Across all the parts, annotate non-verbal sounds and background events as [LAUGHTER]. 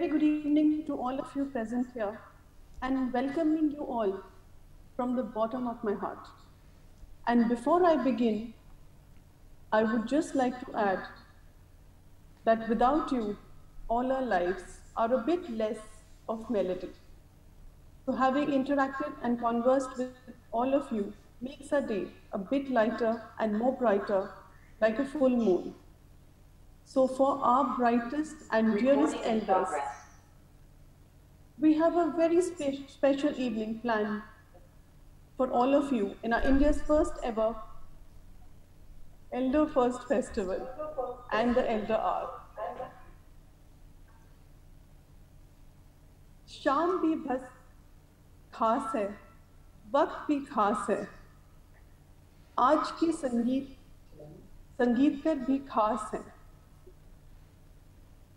Very good evening to all of you present here and welcoming you all from the bottom of my heart. And before I begin, I would just like to add that without you, all our lives are a bit less of melody. So having interacted and conversed with all of you makes our day a bit lighter and more brighter, like a full moon. So for our brightest and dearest elders, we have a very spe special evening planned for all of you in our India's first ever Elder First Festival and the Elder Hour. शाम भी बस खास है वक्त भी खास है आज की संगीत संगीतकर भी खास है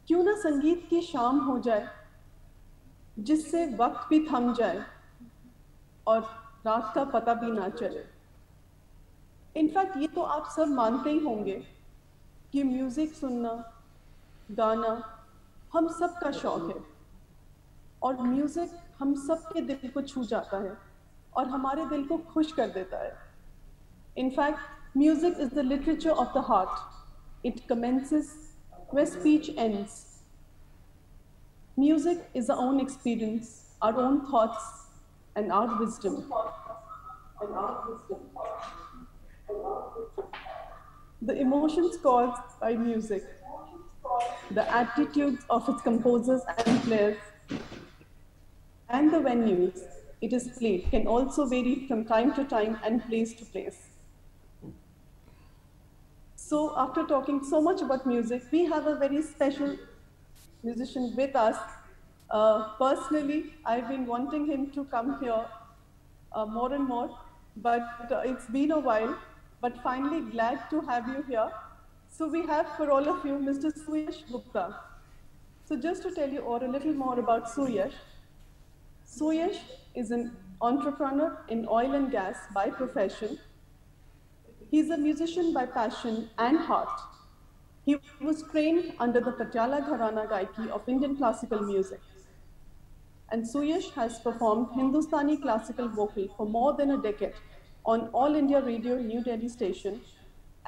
क्यों ना संगीत की शाम हो जाए, जिससे वक्त भी थम जाए और रात का पता भी ना चले। इनफैक्ट ये तो आप सब मानते ही होंगे कि म्यूज़िक सुनना, गाना हम सब का शौक है और म्यूज़िक हम सब के दिल को छू जाता है और हमारे दिल को खुश कर देता है। In fact music is the literature of the heart it commences where speech ends. Music is our own experience, our own thoughts, and our wisdom. The emotions caused by music, the attitudes of its composers and players, and the venues it is played can also vary from time to time and place to place. So after talking so much about music, we have a very special musician with us. Uh, personally, I've been wanting him to come here uh, more and more, but uh, it's been a while, but finally glad to have you here. So we have for all of you Mr. Suyash Gupta. So just to tell you all a little more about Suyash, Suyash is an entrepreneur in oil and gas by profession. He's a musician by passion and heart. He was trained under the Patiala Gharana Gaiki of Indian classical music. And Suyash has performed Hindustani classical vocal for more than a decade on All India Radio New Delhi station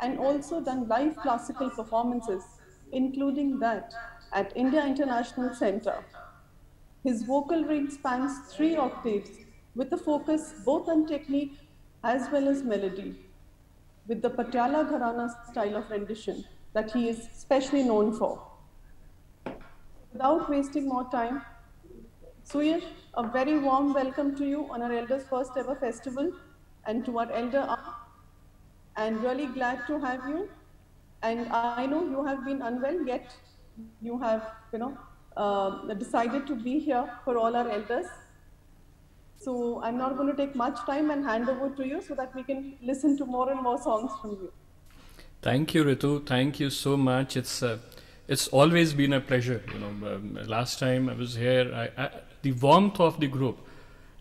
and also done live classical performances, including that at India International Center. His vocal range spans three octaves with a focus both on technique as well as melody, with the Patiala Gharana style of rendition that he is specially known for. Without wasting more time, Suyash, a very warm welcome to you on our Elders First Ever Festival and to our Elder. And really glad to have you. And I know you have been unwell, yet you have, you know, uh, decided to be here for all our elders. So I'm not going to take much time and hand over to you so that we can listen to more and more songs from you. Thank you, Ritu. Thank you so much. It's uh, it's always been a pleasure. You know, um, last time I was here, I, I, the warmth of the group,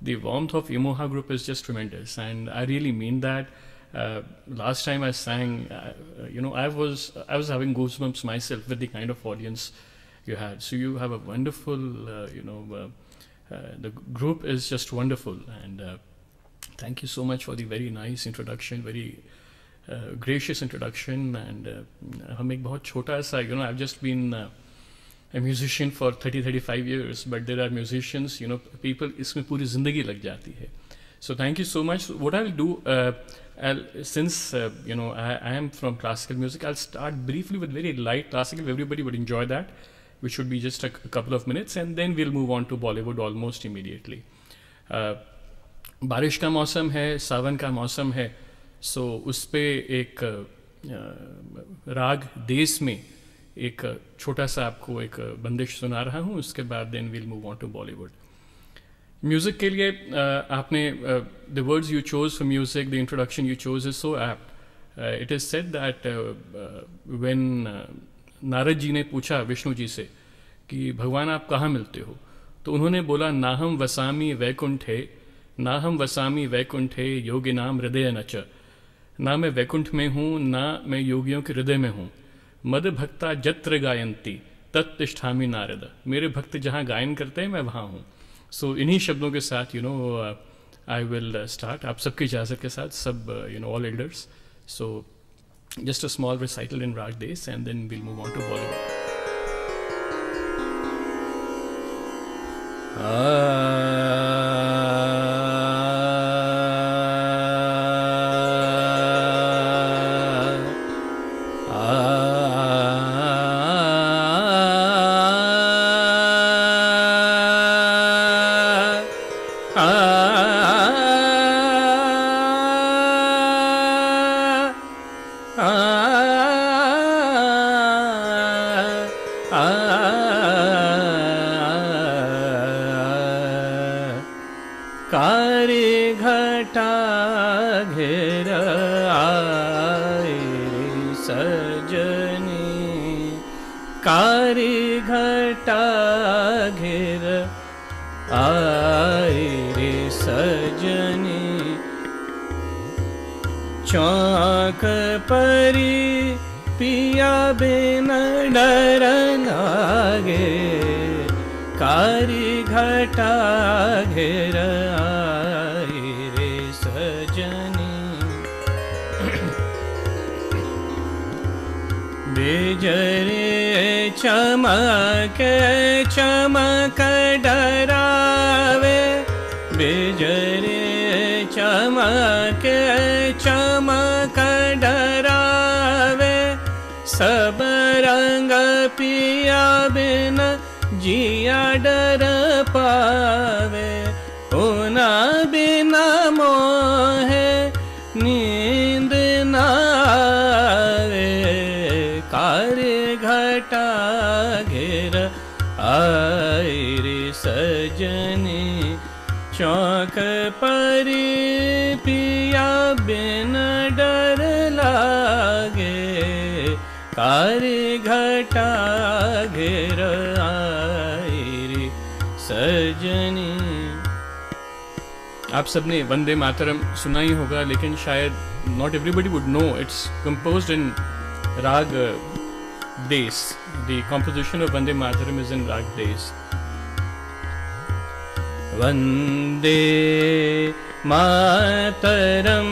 the warmth of Imoha group is just tremendous, and I really mean that. Uh, last time I sang, uh, you know, I was I was having goosebumps myself with the kind of audience you had. So you have a wonderful, uh, you know, uh, the group is just wonderful, and uh, thank you so much for the very nice introduction, very uh, gracious introduction. And uh, हम एक बहुत छोटा सा, you know, I've just been uh, a musician for 30 35 years, but there are musicians, you know, people इसमें पूरी जिंदगी लग जाती है. So thank you so much. What I'll do. Uh, I'll, since uh, you know I, I, am from classical music, I'll start briefly with very light classical. Everybody would enjoy that, Which should be just a, a couple of minutes, and then we'll move on to Bollywood almost immediately. Uh, बारिश का मौसम है सावन का मौसम है सो उस पर एक राग देश में एक छोटा सा आपको एक बंदिश सुना रहा हूँ उसके बाद then will move on to Bollywood music के लिए आपने the words you chose for music the introduction you chose is so apt it is said that when Narad ji ने पूछा विष्णु जी से कि भगवान आप कहाँ मिलते हो? तो उन्होंने बोला ना हम वसामी वैकुंठे ना हम वसामी वैकुंठे योगी नाम हृदय नच ना मैं वैकुंठ में हूँ ना मैं योगियों के हृदय में हूँ। मद भक्ता जत्र गायंती तत्तिष्ठामी नारद। मेरे भक्त जहाँ गायन करते हैं मैं वहाँ हूँ। सो so, इन्हीं शब्दों के साथ you know I will start आप सबकी इजाज़त के साथ सब you know all elders so just a small recital in Rag days, and then we'll move on to Bollywood. Ah. सबने वंदे मातरम सुना ही होगा, लेकिन शायद not everybody would know it's composed in raag Desh the of Vande Mataram is in raag Desh Vande मातरम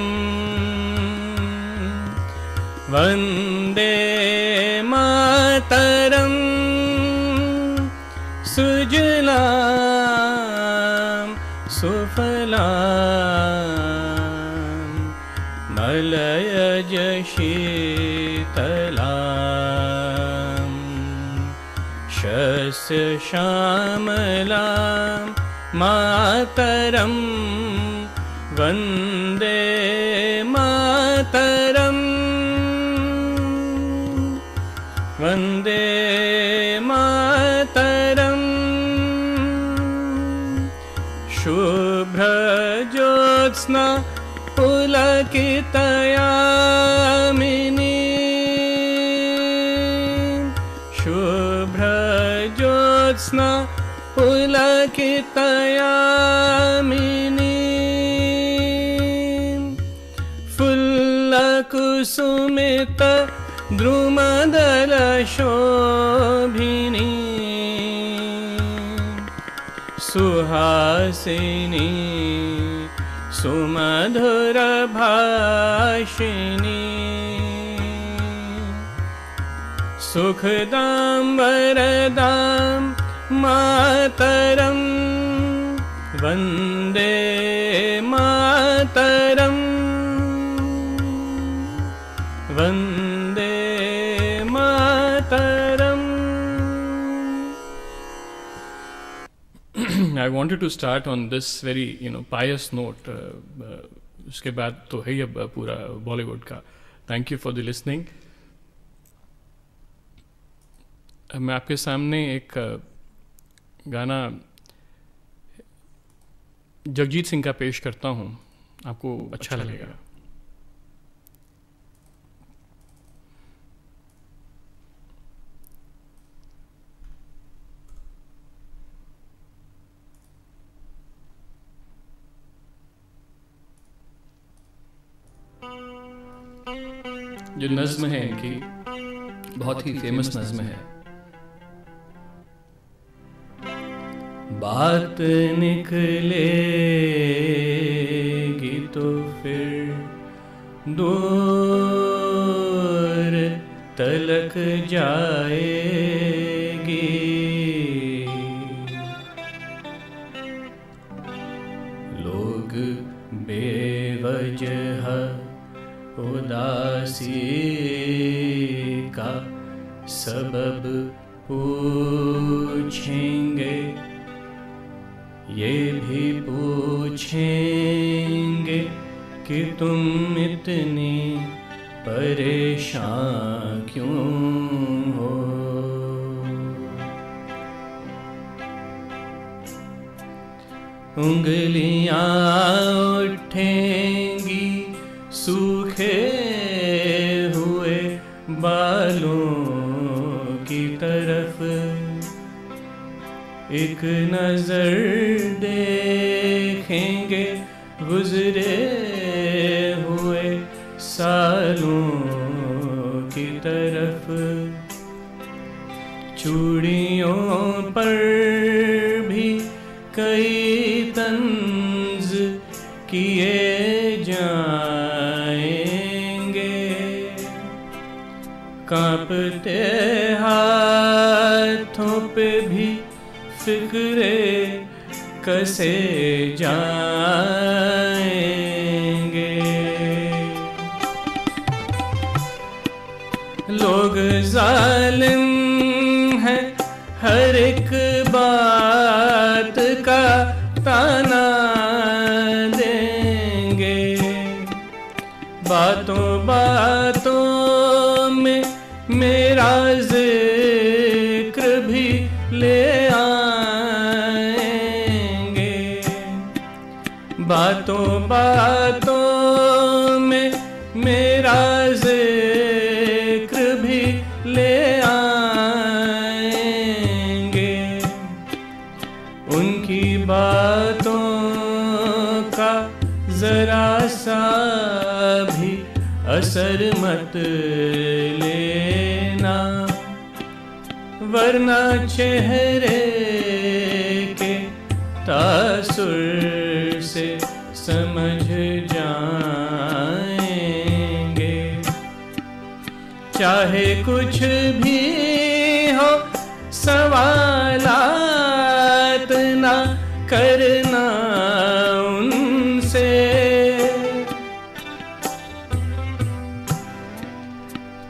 वंदे मातरम सुजला सुफला मलयज शीतला श्यामला मातरं वन्दे शुभ्रज्योत्स्ना पुलकितयामिनी। शुभ्रज्योत्स्ना पुलकितयामिनी। फुल्लकुसुमित द्रुमदलशोभिनी। सुहासिनी सुमधुरभाषिणी वरदां मातरं वन्दे मातरं। वन्दे I wanted to start on this very you know pious note. उसके बाद तो है ही अब पूरा बॉलीवुड का thank you for the listening मैं आपके सामने एक गाना जगजीत सिंह का पेश करता हूँ आपको अच्छा, अच्छा लगेगा जो नज्म है इनकी, बहुत ही फ़ेमस नज्म है। बात निकलेगी तो फिर दो तलक जाए। सबब पूछेंगे ये भी पूछेंगे कि तुम इतनी परेशान क्यों हो? उंगलियाँ नज़र कसे जाएँगे? लोग जालिम बातों बातों में मेरा ज़िक्र भी ले आएँगे। उनकी बातों का जरा सा भी असर मत लेना, वरना चेहरे के तासुर से समझ जाएँगे। चाहे कुछ भी हो, सवालात ना करना उनसे।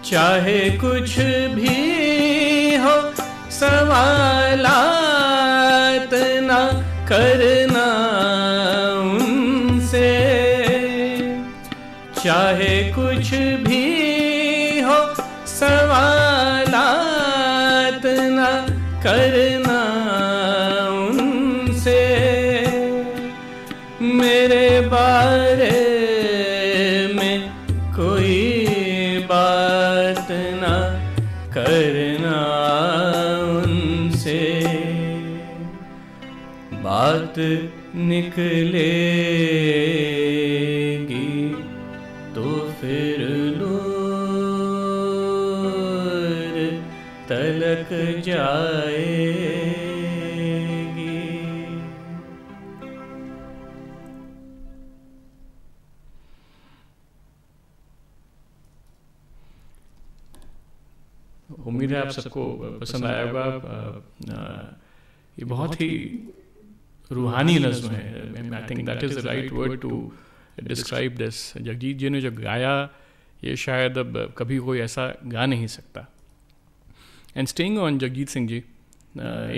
चाहे कुछ भी हो, सवालात ना करना कुछ भी हो, सवालात ना करना उनसे। मेरे बारे में कोई बात न करना उनसे। बात निकलेगी है आप सबको पसंद आया होगा। ये बहुत ही रूहानी नज्म है। I think that is the right word to describe this Jagjit ji ने जो गाया ये शायद अब कभी कोई ऐसा गा नहीं सकता। And staying on Jagjit Singh ji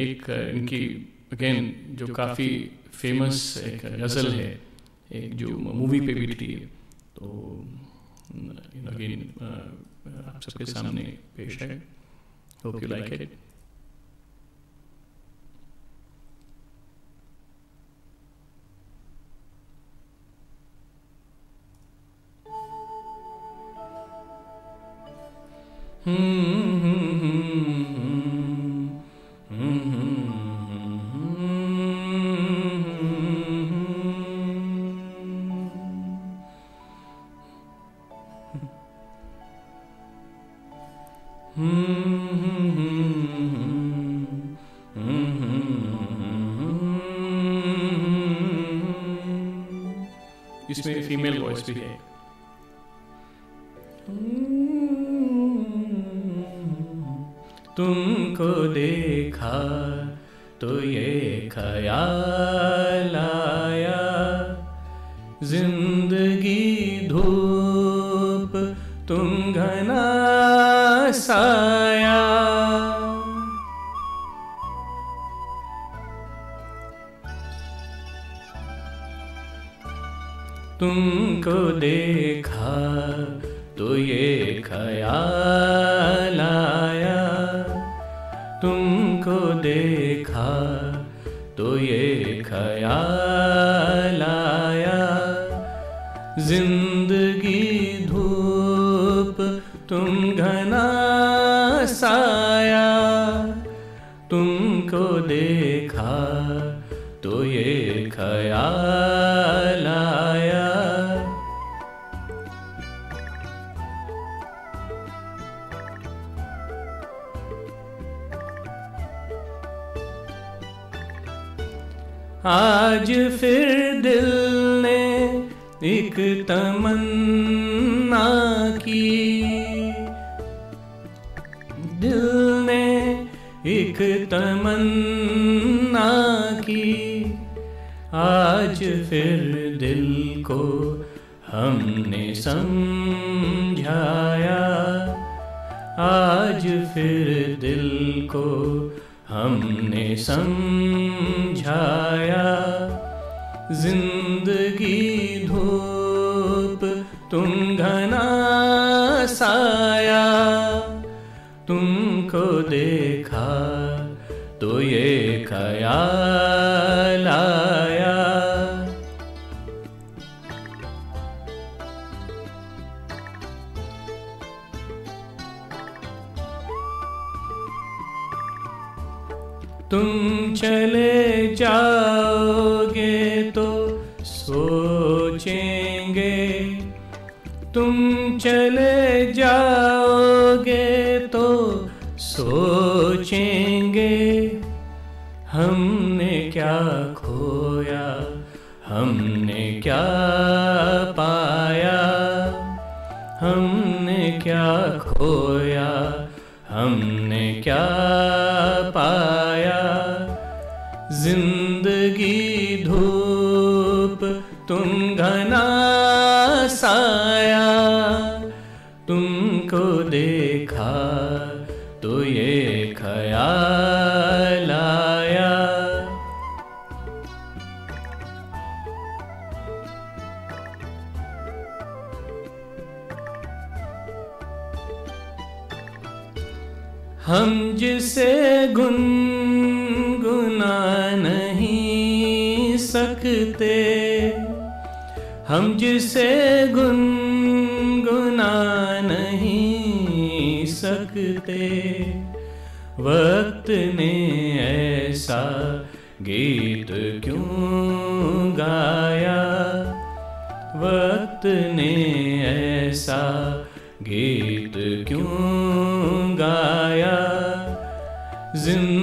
एक इनकी अगेन जो काफ़ी फ़ेमस एक गज़ल है एक जो मूवी पे भी थी। तो अगेन आप सबके सामने पेश है। Hope, Hope you, you like, like it. it. Hmm. तुम घना साया। तुमको देखा तो ये ख्याल आया। तुमको देखा तो ये ख्याल आज फिर दिल ने एक तमन्ना की। दिल ने एक तमन्ना की। आज फिर दिल को हमने समझाया। आज फिर दिल को हमने समझाया ज़िंदगी धूप तुम घना साया तुमको देखा तो ये ख्याल चले जाओगे तो सोचेंगे, हमने क्या खोया, हमने क्या पाया, हमने क्या खोया, हमने क्या हम जिसे गुनगुना नहीं सकते, हम जिसे गुनगुना नहीं सकते। वक्त ने ऐसा गीत क्यों गाया? वक्त ने ऐसा गीत क्यों ज़िंदगी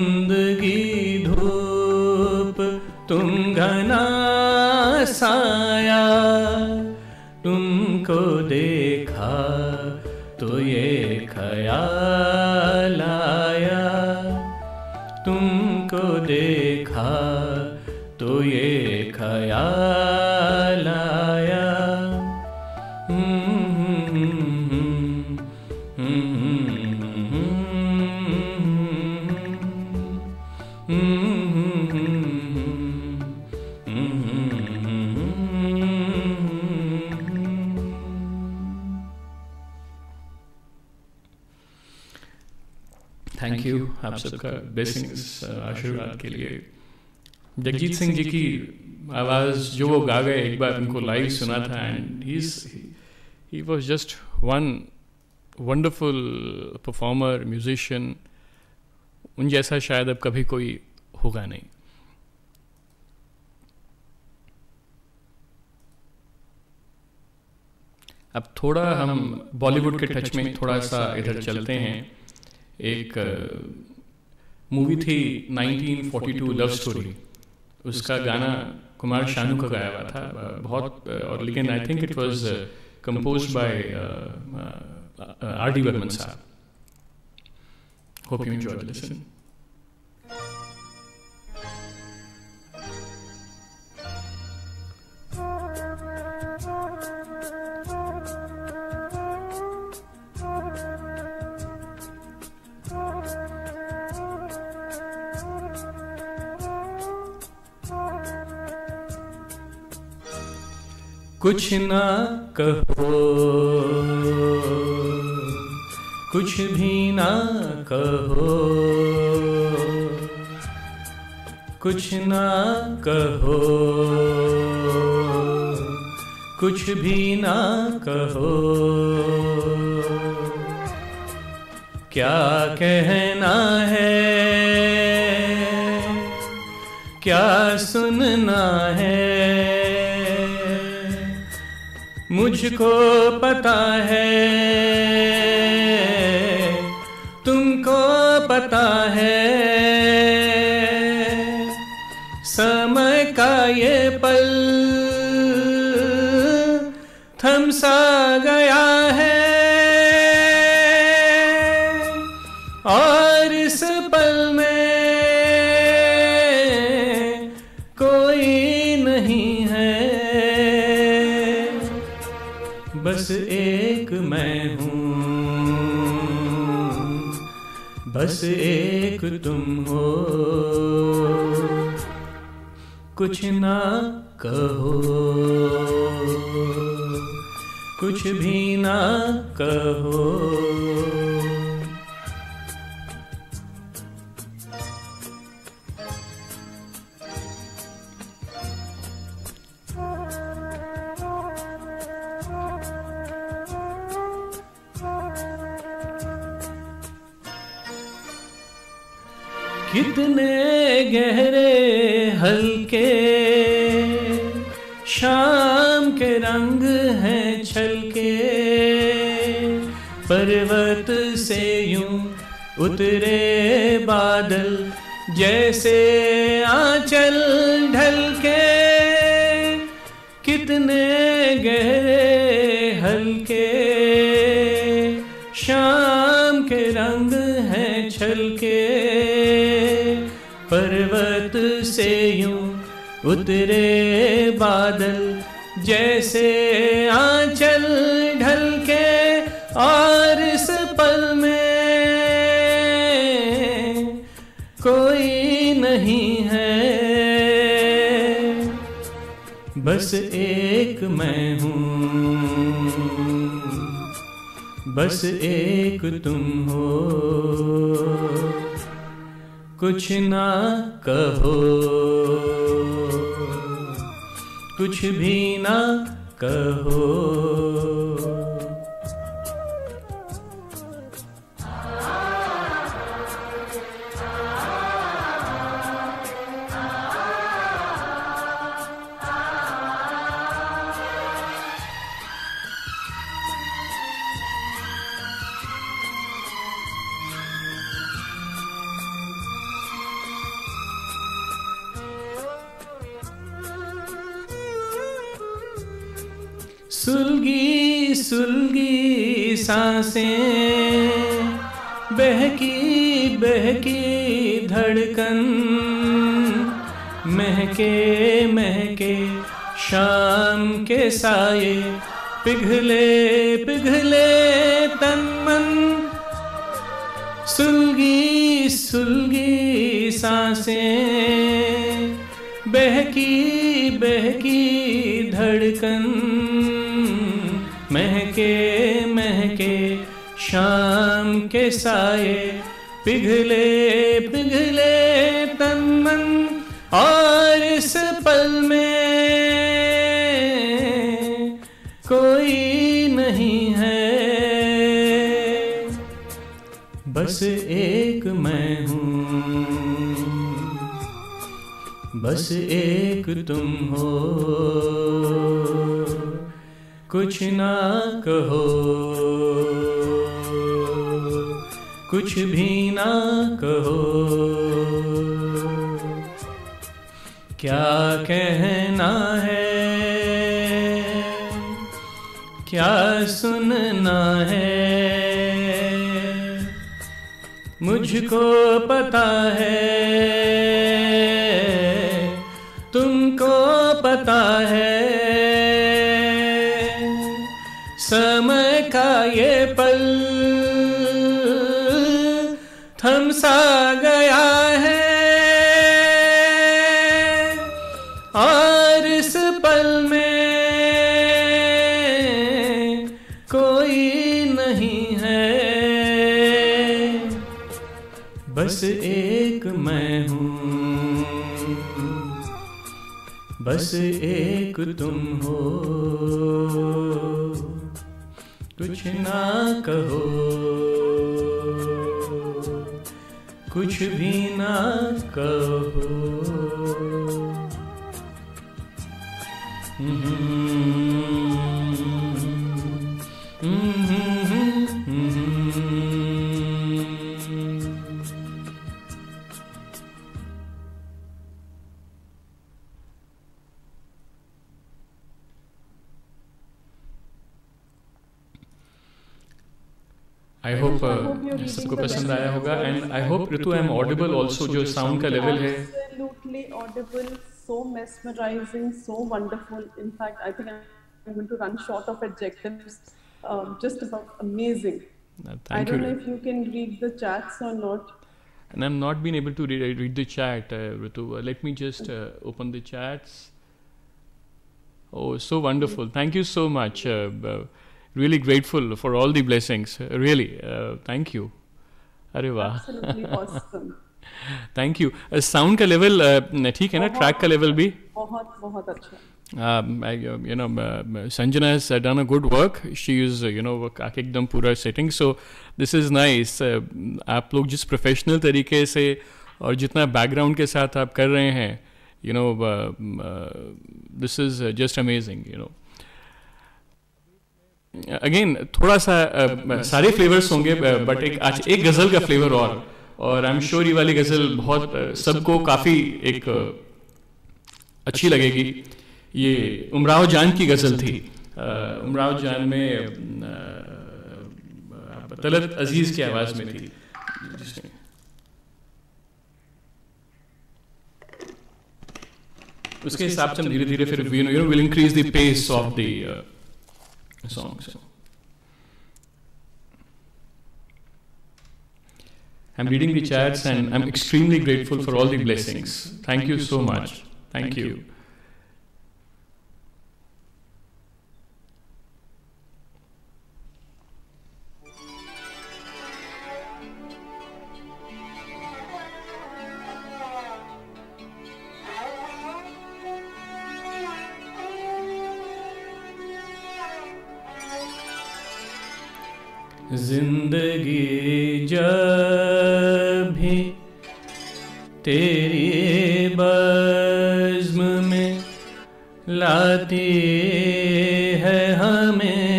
सबका ब्लेसिंग्स आशीर्वाद के लिए। जगजीत सिंह जी की आवाज़ जो वो गा गए एक बार उनको लाइव सुना था and he was just one wonderful performer musician उन जैसा शायद अब कभी कोई होगा नहीं। अब थोड़ा हम बॉलीवुड के टच में थोड़ा सा इधर चलते हैं। एक मूवी थी 1942 लव स्टोरी उसका गाना कुमार शानू का गाया हुआ था। बहुत और लेकिन I think it was compose by R D Burman sahab. Hope you enjoy listen कुछ ना कहो। कुछ भी ना कहो। कुछ ना कहो। कुछ भी ना कहो। क्या कहना है? क्या सुनना है? मुझको पता है। तुमको पता है। बस एक तुम हो। कुछ ना कहो। कुछ भी ना कहो। से यूँ उतरे बादल, जैसे आंचल ढलके। कितने गहरे हल्के। शाम के रंग हैं छलके। पर्वत से यूँ उतरे बादल, जैसे आंचल बस एक मैं हूँ। बस एक तुम हो। कुछ ना कहो। कुछ भी ना कहो। सुलगी साँसें, बहकी बहकी धड़कन, महके महके शाम के साये, पिघले पिघले तन मन। सुलगी सुलगी साँसें, बहकी बहकी धड़कन महके महके, शाम के साये, पिघले पिघले तन मन, और इस पल में कोई नहीं है। बस एक मैं हूँ, बस एक तुम हो। कुछ ना कहो। कुछ भी ना कहो। क्या कहना है? क्या सुनना है? मुझको पता है। एक तुम हो। कुछ ना कहो। कुछ भी ना कहो। सबको पसंद आया होगा। And I hope Ritu I am audible also जो साउंड का लेवल है। Absolutely audible so mesmerising so wonderful in fact I think I am going to run short of adjectives just about amazing I don't if you can read the chats और not And I've not been able to read, uh, read the chat, uh, Ritu. Uh, let me just uh, open the chats. Oh, so wonderful. Thank you so uh, really grateful for all the blessings. Uh, really, uh, thank you. अरे वाह Absolutely awesome. Thank you sound का level ठीक है ना track का level भी बहुत बहुत अच्छा um, I, uh, you know, uh, Sanjana has uh, done a good work. She is, uh, you know, आके एकदम पूरा setting. So this is nice. Uh, आप लोग जिस प्रोफेशनल तरीके से और जितना बैकग्राउंड के साथ आप कर रहे हैं, you know, uh, uh, this is uh, just amazing. You know. Again थोड़ा सा uh, सारे फ्लेवर्स होंगे बट एक आज एक गज़ल का फ्लेवर और। और। आई एम श्योर ये वाली गज़ल बहुत सबको काफ़ी एक अच्छी लगेगी। ये उमराव जान की गज़ल थी। उमराव जान में तलत अज़ीज़ की आवाज़ में थी। उसके हिसाब से हम धीरे धीरे फिर you know will increase the pace of the sång. I'm reading the chats and I'm extremely grateful for all the blessings. Thank you so much. Thank you. ज़िंदगी जब भी तेरी बज्म में लाती है हमें।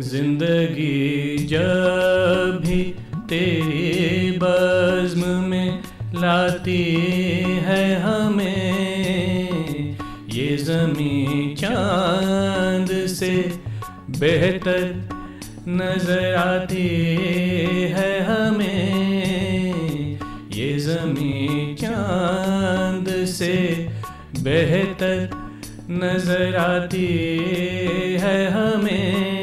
ज़िंदगी जब भी तेरी बज्म में लाती है हमें, ये जमी चाँद से बेहतर नज़र आती है हमें। ये ज़मीन चाँद से बेहतर नज़र आती है हमें।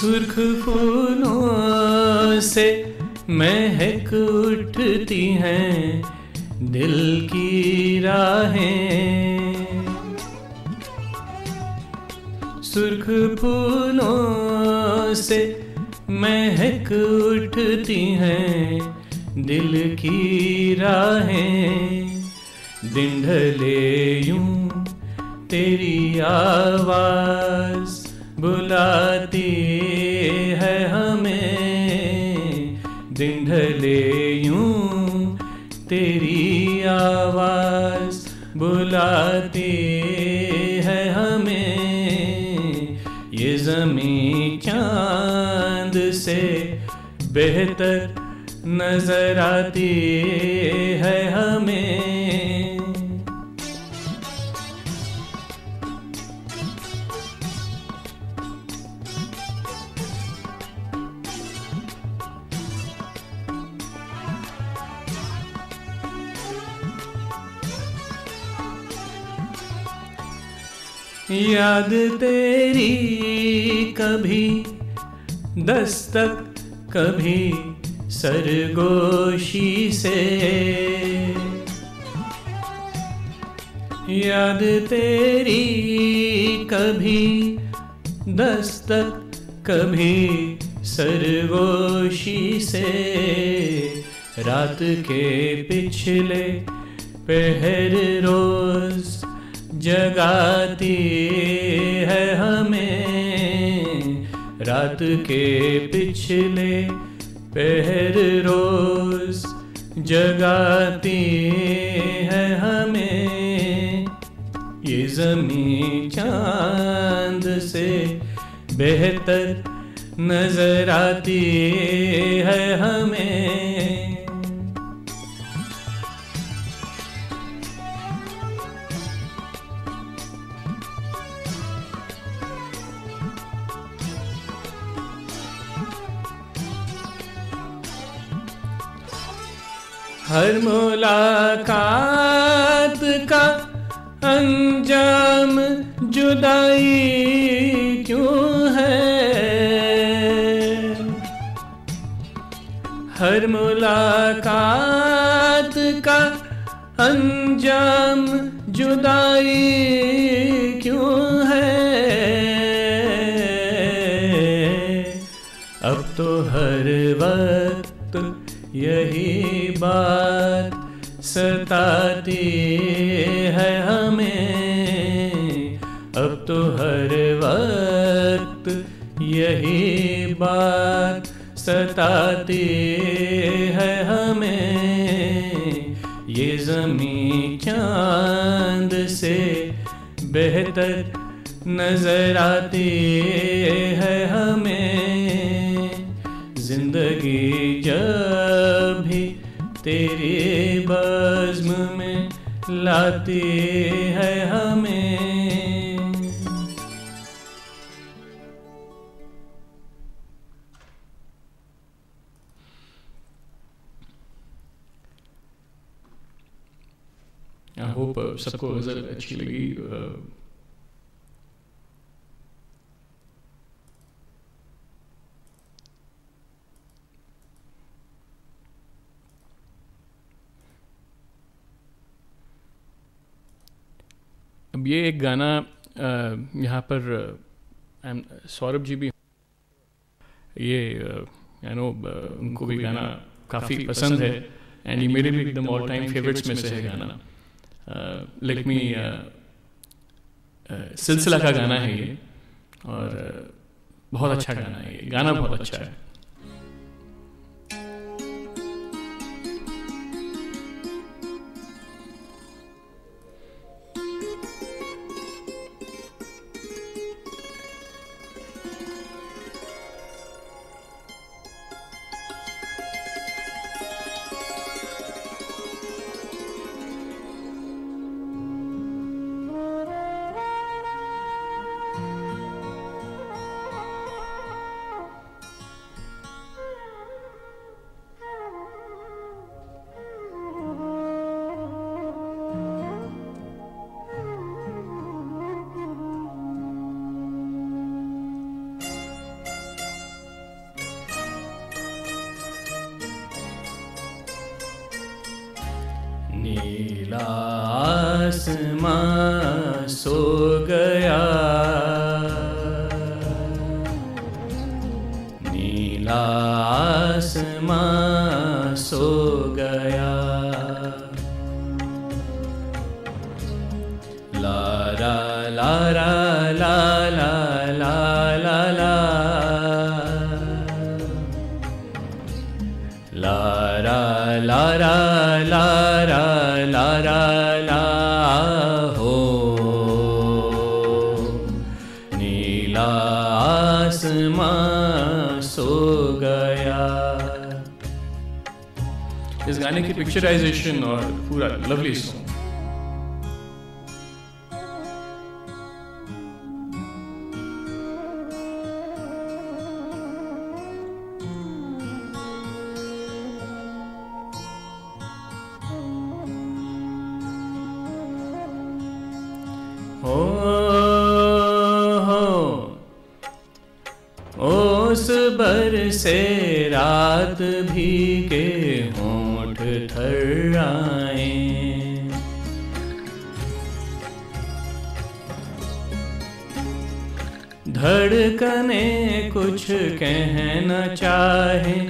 सुर्ख फूलों से महक उठती हैं दिल की राहें। सुर्ख फूलों से महक उठती हैं दिल की राहें। दिन ढले यूँ तेरी आवाज़ बुलाती तेरी आवाज़ बुलाती है हमें। ये जमी चाँद से बेहतर नज़र आती है हमें। याद तेरी कभी, दस्तक कभी सरगोशी से। याद तेरी कभी, दस्तक कभी सरगोशी से। रात के पिछले पहर रोज जगाती है हमें। रात के पिछले पहर रोज जगाती है हमें। ये जमी चाँद से बेहतर नज़र आती है हमें। हर मुलाकात का अंजाम जुदाई क्यों है? हर मुलाकात का अंजाम जुदाई क्यों है? अब तो हर वक्त यही बात सताती है हमें। अब तो हर वक्त यही बात सताती है हमें। ये जमी चाँद से बेहतर नज़र आती है हमें। ज़िंदगी जब तेरे बज्म में लाती है हमें। आई होप सबको गज़ल अच्छी लगी अब ये एक गाना यहाँ पर सौरभ जी भी ये यू नो उनको भी गाना काफ़ी पसंद है। एंड ये मेरे भी एकदम ऑल टाइम फेवरेट्स में से है गाना। लेट मी सिलसिला का गाना है ये। और बहुत अच्छा गाना है ये। गाना बहुत अच्छा है। पिक्चराइजेशन और पूरा लवली सॉन्ग से रात भी धड़कने कुछ कहना चाहे।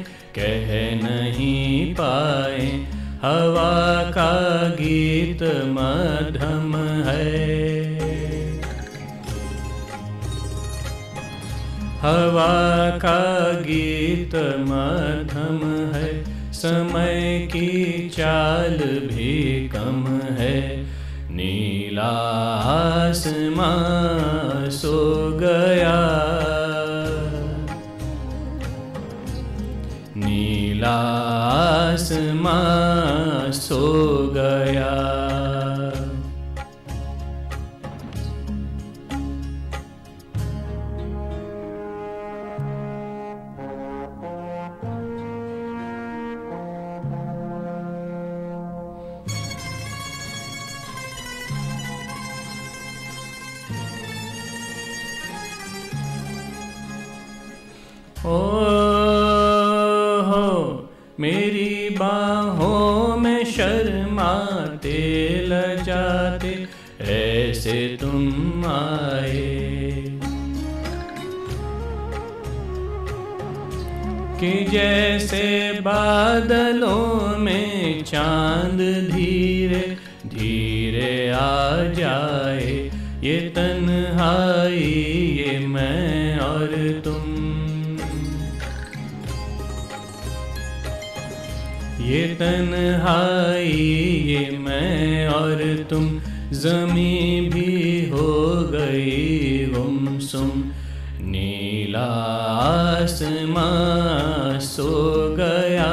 ओ हो मेरी बाहों में शर्माते, लजाते, ऐसे तुम आए। कि जैसे बादलों में चाँद धीरे धीरे आ जाए, ये तन्हाई तन्हाई ये मैं और तुम जमी भी हो गई गुम सुम नीला आसमां सो गया।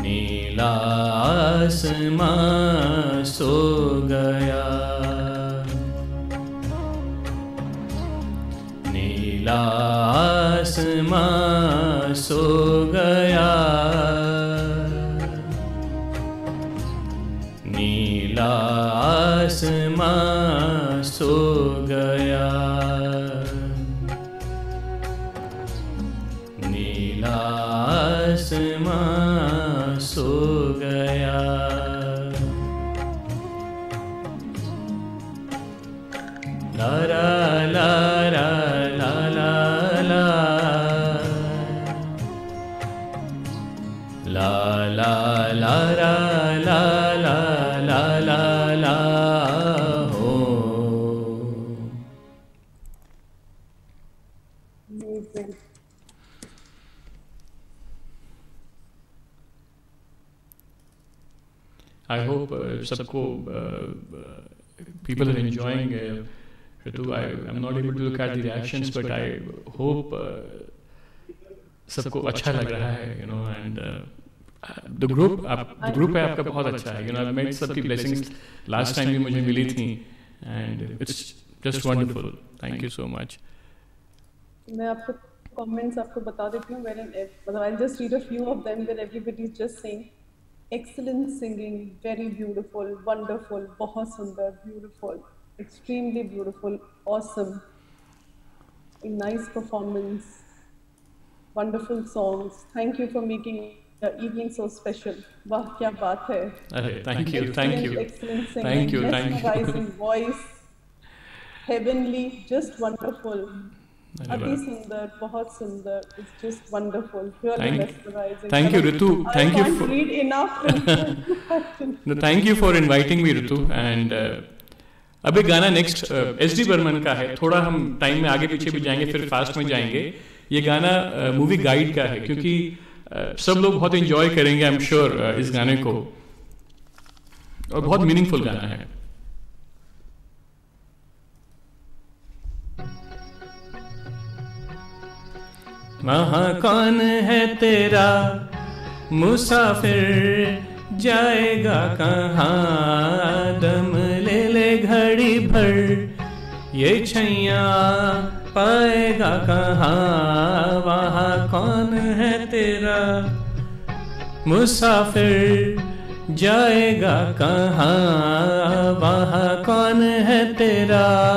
नीला आसमां सबको people are enjoying uh, Ritu. I, I'm not able to look at the reactions, but I सबको अच्छा लग रहा है you know and the group आप द ग्रुप है आपका बहुत अच्छा है यू नो आई मेट सबकी ब्लेसिंग्स लास्ट टाइम भी मुझे मिली थी and it's just wonderful thank you so much मैं आपको कमेंट्स आपको बता देती हूँ मतलब I just read a few of them that everybody is just saying excellent singing, very beautiful, wonderful, bahut sundar, beautiful, extremely beautiful, awesome, a nice performance, wonderful songs. Thank you for making the evening so special. Wow, kya baat hai. Arre, thank you, thank you. Excellent singing, thank you, thank you. voice, heavenly, just wonderful. अति। सुंदर बहुत सुंदर mesmerizing Thank you. can't for- read enough. [LAUGHS] [LAUGHS] No, thank you for Ritu and अब एक गाना next S D Burman का है. थोड़ा हम टाइम में आगे पीछे भी जाएँगे फिर फास्ट में जाएँगे. ये गाना मूवी uh, गाइड का है क्योंकि uh, सब लोग बहुत एंजॉय करेंगे आई एम श्योर इस गाने को. और बहुत मीनिंगफुल गाना है. वहाँ कौन है तेरा? मुसाफिर जाएगा कहाँ? दम ले ले घड़ी भर। ये छैया पाएगा कहाँ? वहाँ कौन है तेरा? मुसाफिर जाएगा कहाँ? वहाँ कौन है तेरा?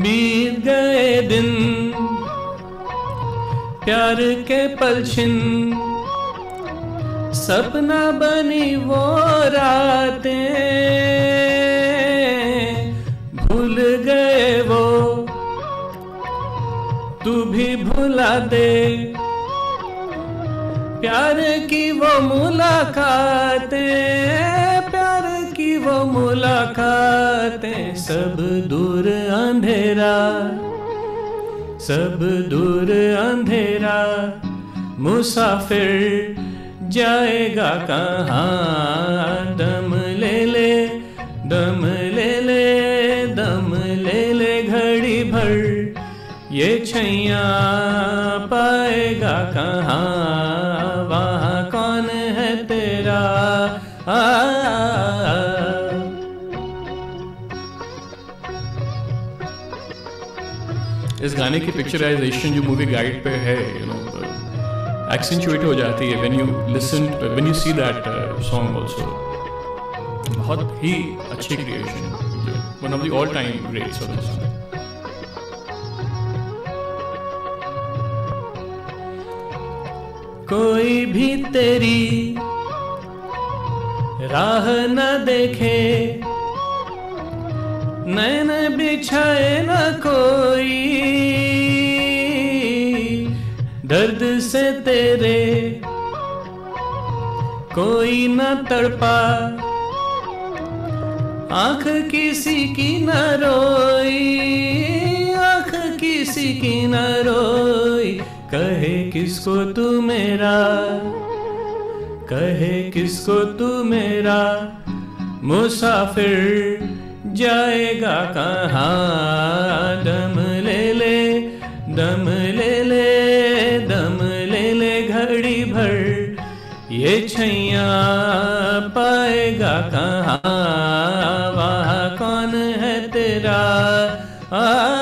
बीत गए दिन, प्यार के पलछिन। सपना बनी वो रातें। भूल गए वो, तू भी भुला दे प्यार की वो मुलाकातें। वो मुलाकातें सब दूर अंधेरा, सब दूर अंधेरा। मुसाफिर जाएगा कहाँ? दम ले ले, दम ले ले, दम ले ले घड़ी भर। ये छैया पाएगा कहाँ? वहाँ कौन है तेरा? आ इस गाने की पिक्चराइजेशन जो मूवी गाइड पे है यू नो एक्सेंचुएट हो जाती है when you listen when you see that song also बहुत ही अच्छी creation one of the all time great song कोई भी तेरी राह न देखे नैन बिछाए न कोई। दर्द से तेरे कोई न तड़पा। आँख किसी की न रोई, आँख किसी की न रोई। कहे किसको तू मेरा, कहे किसको तू मेरा मुसाफिर। जाएगा कहाँ? दम ले ले दम ले ले दम ले ले घड़ी भर। ये छैया पाएगा कहाँ? वहाँ कौन है तेरा? आ,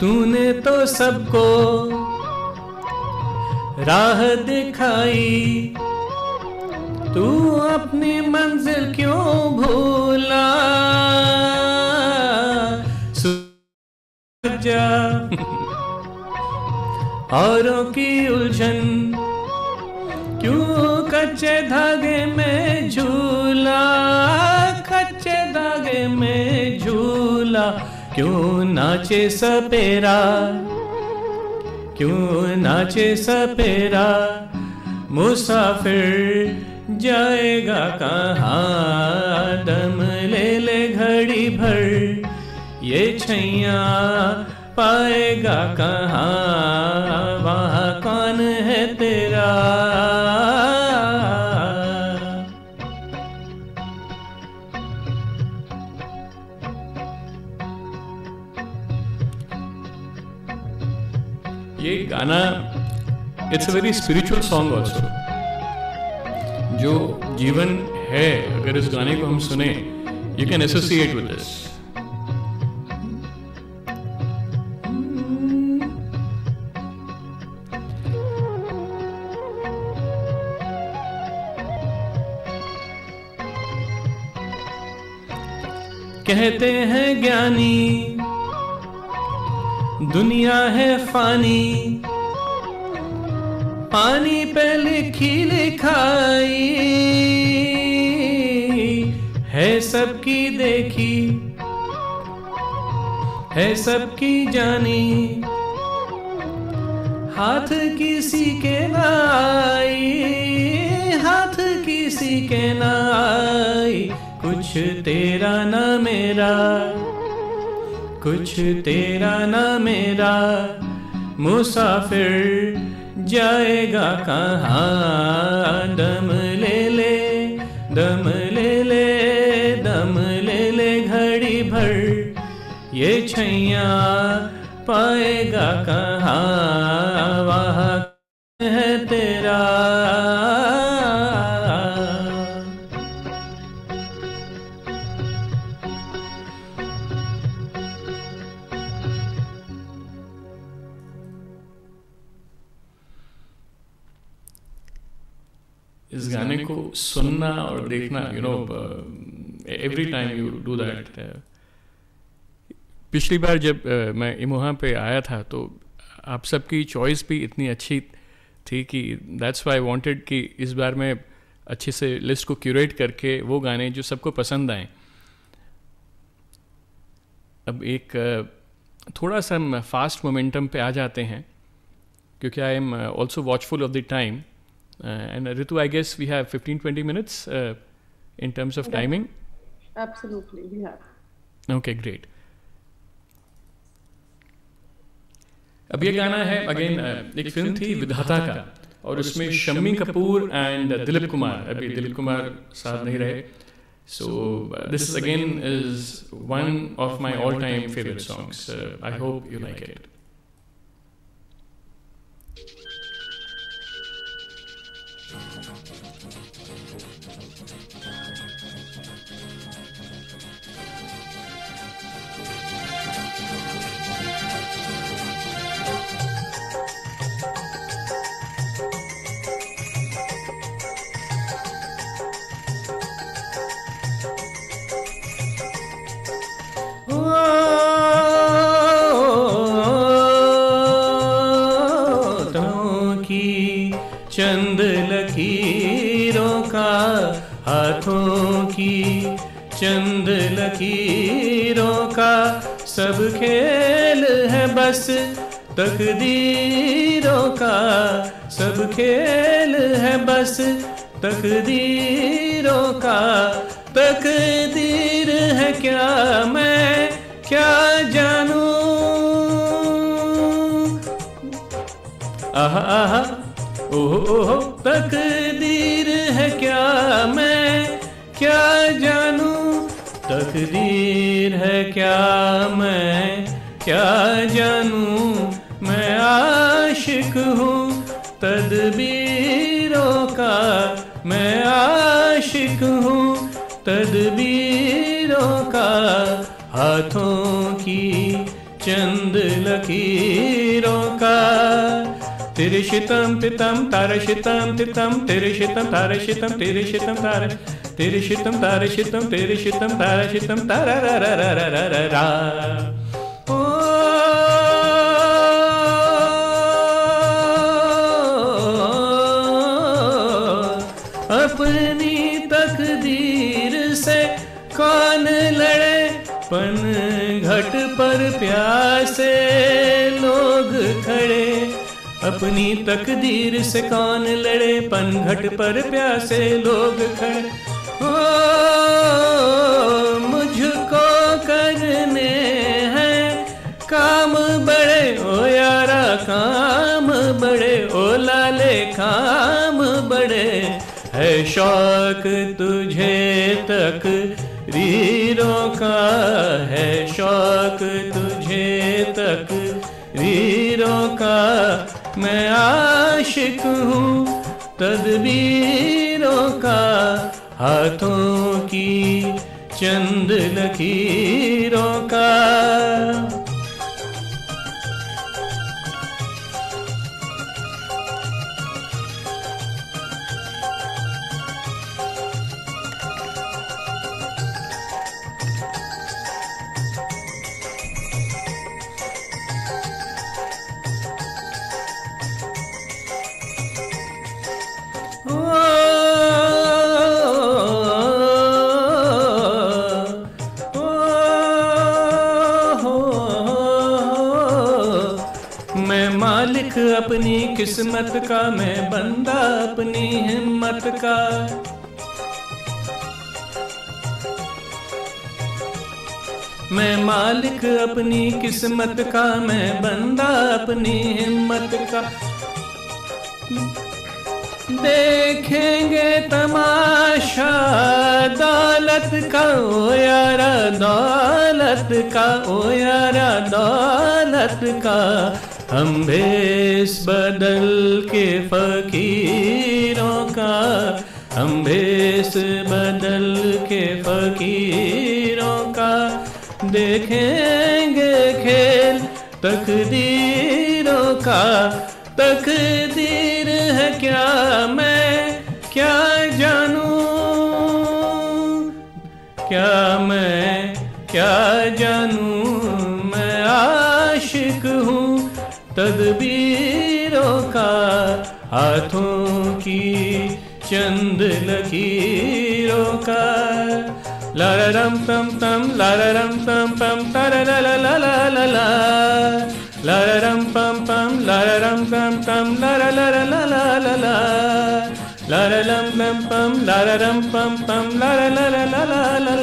तूने तो सबको राह दिखाई। तू अपनी मंजिल क्यों भूला? जा औरों की उलझन क्यों कच्चे धागे में झूला? कच्चे धागे में झूला। क्यों नाचे सपेरा? क्यों नाचे सपेरा? मुसाफिर जाएगा कहाँ? दम ले ले घड़ी भर। ये छैया पाएगा कहाँ? वहाँ कौन है तेरा? गाना it's a very spiritual song also जो जीवन है, अगर इस गाने को हम सुने you can associate with this कहते हैं ज्ञानी, दुनिया है फानी पानी पे लिखी लिखाई है सबकी देखी, है सबकी जानी। हाथ किसी के नाई, हाथ किसी के नाई। कुछ तेरा ना मेरा, कुछ तेरा ना मेरा। मुसाफिर जाएगा कहाँ? दम ले ले, दम ले ले, दम ले ले घड़ी भर। ये छैया पाएगा कहाँ? वहाँ सुनना और देखना you know every time you do that पिछली बार जब uh, मैं इमोहा पे आया था तो आप सबकी चॉइस भी इतनी अच्छी थी कि दैट्स वाई वांटेड कि इस बार मैं अच्छे से लिस्ट को क्यूरेट करके वो गाने जो सबको पसंद आए। अब एक uh, थोड़ा सा हम फास्ट मोमेंटम पे आ जाते हैं क्योंकि I am also watchful of the time and uh, Ritu, I guess we have 15 20 minutes uh, in terms of timing. Absolutely, we have. Okay, great. अब ये गाना है अगेन एक फ़िल्म थी विधाता का और उसमें शम्मी कपूर एंड दिलीप कुमार अभी दिलीप कुमार साथ नहीं रहे so this again is one of my all time favourite songs I hope you like it बस तकदीरों का सब खेल है बस तकदीरों का तकदीर है क्या मैं क्या जानू? आहा आहा। ओह तकदीर है क्या मैं क्या जानू? तकदीर है क्या मैं क्या जानू? मैं आशिक हूँ तदबीरों का। मैं आशिक हूँ तदबीरों का। हाथों की चंद लकीरों का। तिरिशितम तितम तारशितम तितम तिरिशितम तारशितम तिरिशितम तार। तिरिशितम तारशितम तिरिशितम तारशितम ओ अपनी तकदीर से कौन लड़े? पन घट पर प्यासे लोग खड़े। अपनी तकदीर से कौन लड़े? पनघट पर प्यासे लोग खड़े। हो मुझको काम बड़े, ओ लाले काम बड़े, है शौक तुझे तक, रीरों का है शौक तुझे तक, रीरों का मैं आशिक हूँ, तदबीरों का हाथों की चंद लकीरों का। किस्मत का मैं बंदा अपनी हिम्मत का। मैं मालिक अपनी किस्मत का, मैं बंदा अपनी हिम्मत का। देखेंगे तमाशा दौलत का, ओ यारा दौलत का, ओ यारा दौलत का। हम भेस बदल के फकीरों का हम भेस बदल के फकीरों का। देखेंगे खेल तकदीरों का, तकदीर है क्या मैं, क्या जानूं? क्या मैं, क्या जानूं? तदबीरों का हाथों की चंद लकीरों का। लारम तम तम लारम तम पम तर ला ला ला ला ला ला पम पम लारम तम तम लारा लारा ला ला ला ला लारम पम पम लारम पम पम लारा लारा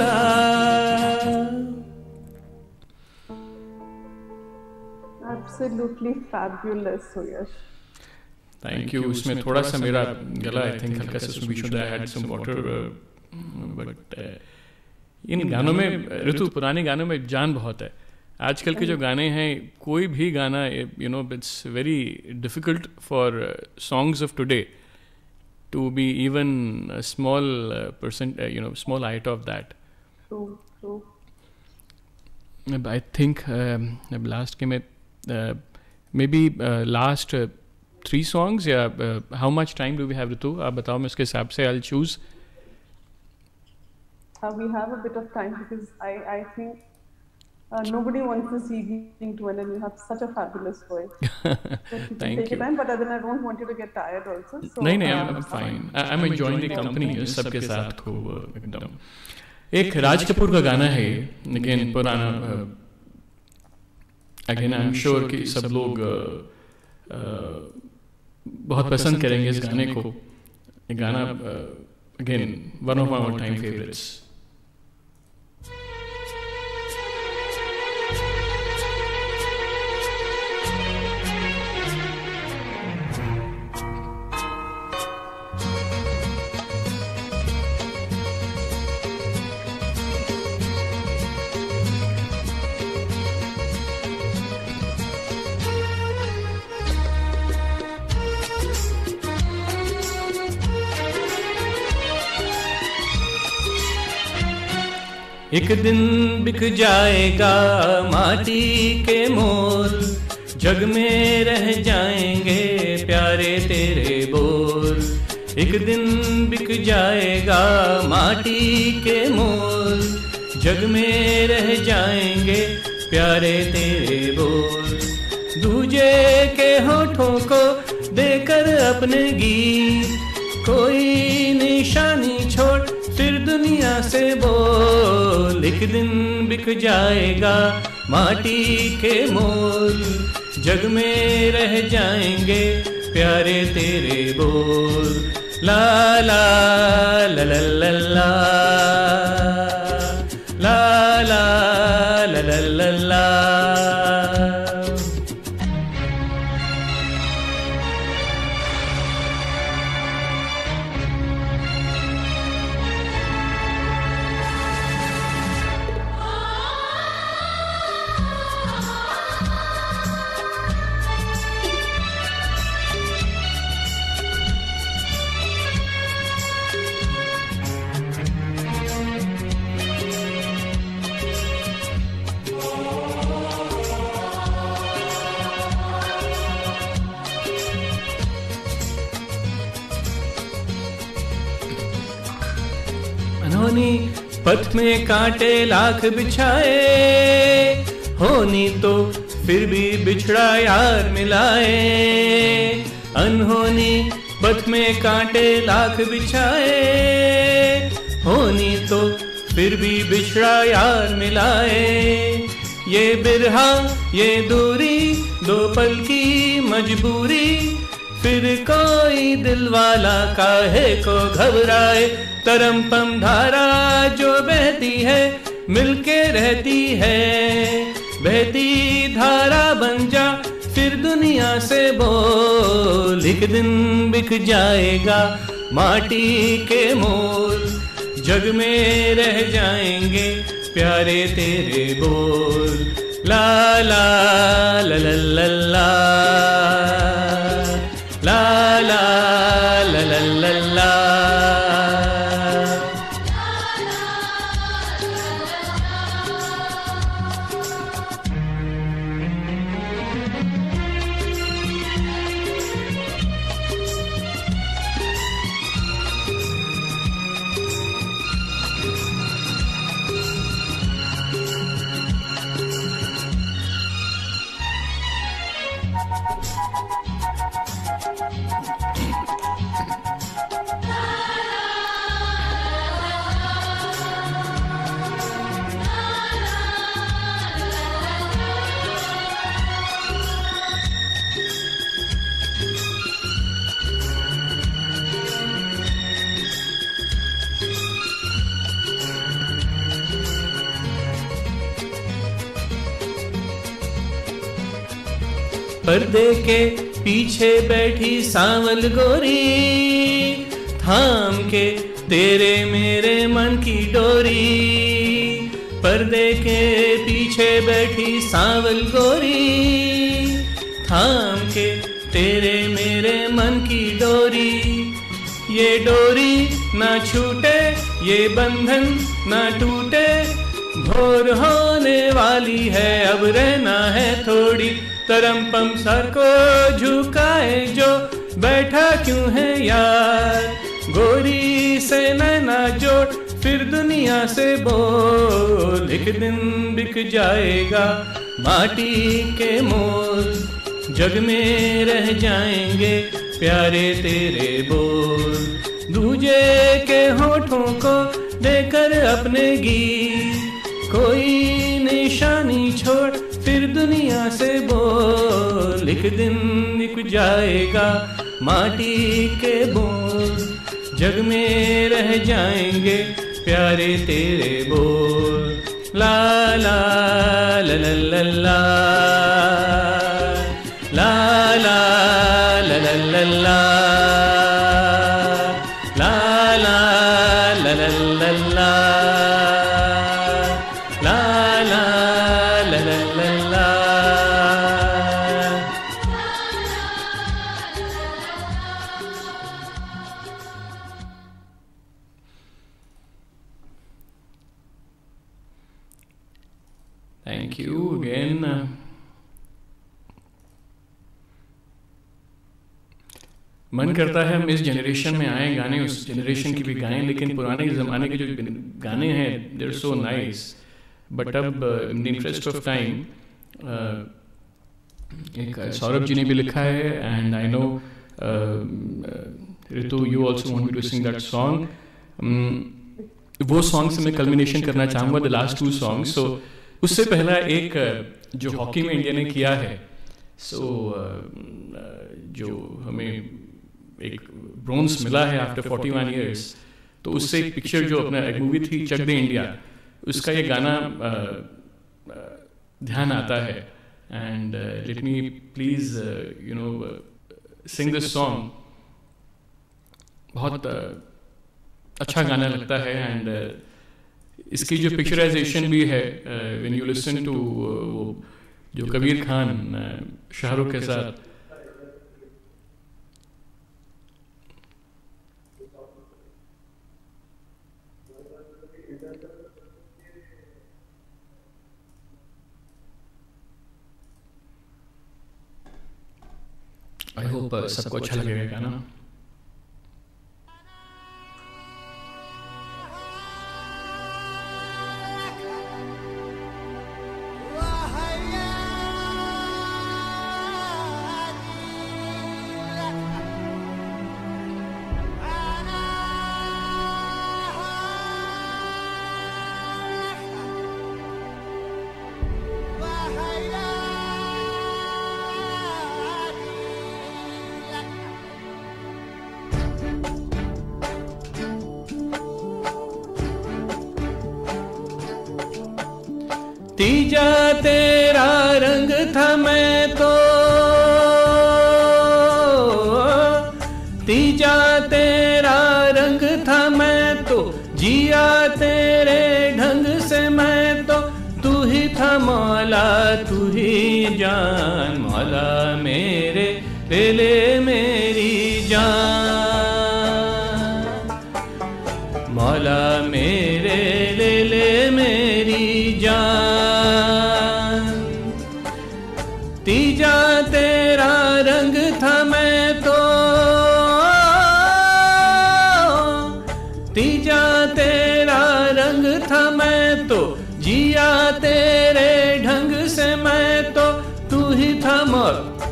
Absolutely fabulous, Suyash. Thank you उसमें थोड़ा सा मेरा गला आई थिंक हल्का सा बीच में I had some water but इन गानों में ऋतु पुराने गानों में जान बहुत है। आजकल के जो गाने हैं कोई भी गाना you know it's very difficult for songs of today to be even small percent you know small eight of that true. I think last के में may be last three songs या how much time do we have Ritu आप बताओ मैं उसके हिसाब से I choose Uh, we have a bit of time because I, I think uh, nobody wants this evening to end, and you have such a fabulous voice. So Thank take you. time, but then I don't want you to get tired also. So, नहीं नहीं uh, I am fine I am enjoying the company सबके साथ uh, एकदम एक राज कपूर का गाना है again पुराना अगेन आई एम श्योर कि सब लोग बहुत पसंद करेंगे इस गाने को। ये गाना again one of our time favourites एक दिन बिक जाएगा माटी के मोल जग में रह जाएँगे प्यारे तेरे बोल एक दिन बिक जाएगा माटी के मोल जग में रह जाएँगे प्यारे तेरे बोल दूजे के होठों को देकर अपने गीत। कोई निशानी छोड़ दुनिया से बोल एक दिन बिक जाएगा। माटी के मोल जग में रह जाएँगे प्यारे तेरे बोल ला ला ला ला ला ला ला। पथ में कांटे लाख बिछाए, होनी तो फिर भी बिछड़ा यार मिलाए। अनहोनी पथ में कांटे लाख बिछाए, होनी तो फिर भी बिछड़ा यार मिलाए। ये बिरहा, ये दूरी, दो पल की मजबूरी, फिर कोई दिल वाला काहे को घबराए? तरम पम धारा जो बहती है, मिलके रहती है। बहती धारा बन जा, फिर दुनिया से बोल। एक दिन बिक जाएगा माटी के मोल। जग में रह जाएँगे प्यारे तेरे बोल। ला ला ला ला ला। ला ला ला ला ला ला। पर्दे के पीछे बैठी सांवल गोरी, थाम के तेरे मेरे मन की डोरी। पर्दे के पीछे बैठी सांवल गोरी, थाम के तेरे मेरे मन की डोरी। ये डोरी ना छूटे, ये बंधन ना टूटे, भोर होने वाली है, अब रहना है थोड़ी। तरम पम सर को झुकाए जो बैठा क्यों है यार? गोरी से नैना जोड़, फिर दुनिया से बोल, एक दिन बिक जाएगा माटी के मोल। जग में रह जाएँगे प्यारे तेरे बोल। दूजे के होठों को देकर अपने गीत। कोई निशानी छोड़ फिर दुनिया से बोल एक दिन निक जाएगा माटी के बोल। जग में रह जाएँगे प्यारे तेरे बोल। ला ला ला ला ला ला। इस जनरेशन में आए गाने उस जनरेशन की भी गाएँ लेकिन पुराने ज़माने के जो गाने हैं देर सो नाइस बट अब in the interest of time एक सौरभ जी ने भी लिखा है and I know Ritu you also want to sing that song वो सॉन्ग से मैं कल्मिनेशन करना चाहूँगा the last two song so उससे पहला एक uh, जो हॉकी में इंडिया ने किया है। सो so, uh, जो हमें एक ब्रोंज मिला है आफ्टर फोर्टी वन ईयर्स तो उससे एक पिक्चर जो अपना एक मूवी थी चक दे इंडिया उसका ये गाना ध्यान आता है। And let me please you know sing this song बहुत uh, अच्छा गाना लगता है। एंड इसकी जो पिक्चराइजेशन भी है व्हेन यू लिसन टू वो जो कबीर खान शाहरुख के साथ। आई होप सबको अच्छा लगेगा गाना जिया तेरे ढंग से मैं तो तू ही था मौला, तू ही जान। मौला मेरे ले मेरी जान।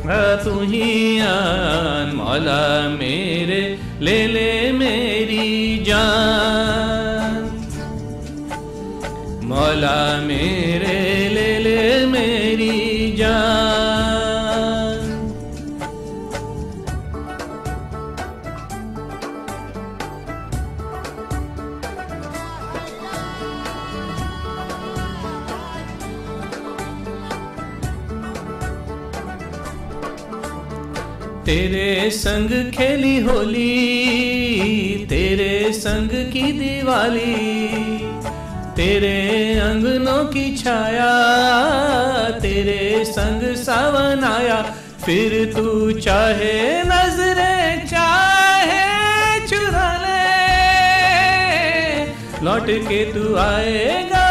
तू ही आन मौला मेरे ले ले मेरी जान। मौला मेरे तेरे संग खेली होली, तेरे संग की दिवाली, तेरे अंगनों की छाया, तेरे संग सावन आया। फिर तू चाहे नजरे, चाहे चुरा ले लौट के तू आएगा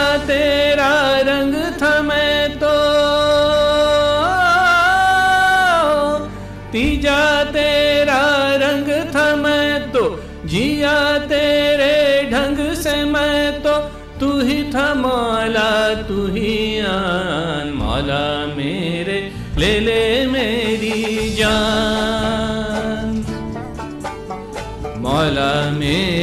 तेरा रंग था मैं तो। तीजा तेरा रंग था मैं तो। जिया तेरे ढंग से मैं तो। तू ही था मौला, तू ही आन। मौला मेरे, ले ले मेरी जान। मौला मेरे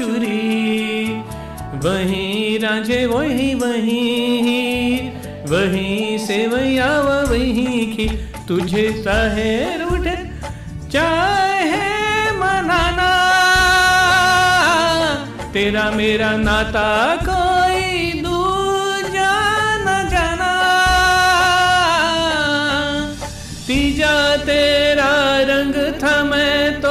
चूरी। वही रांझे वही वही वही से वैया वही की तुझे चाहे रूठ चाहे मनाना, तेरा मेरा नाता कोई दूजा न जाना। तीजा तेरा रंग था मैं तो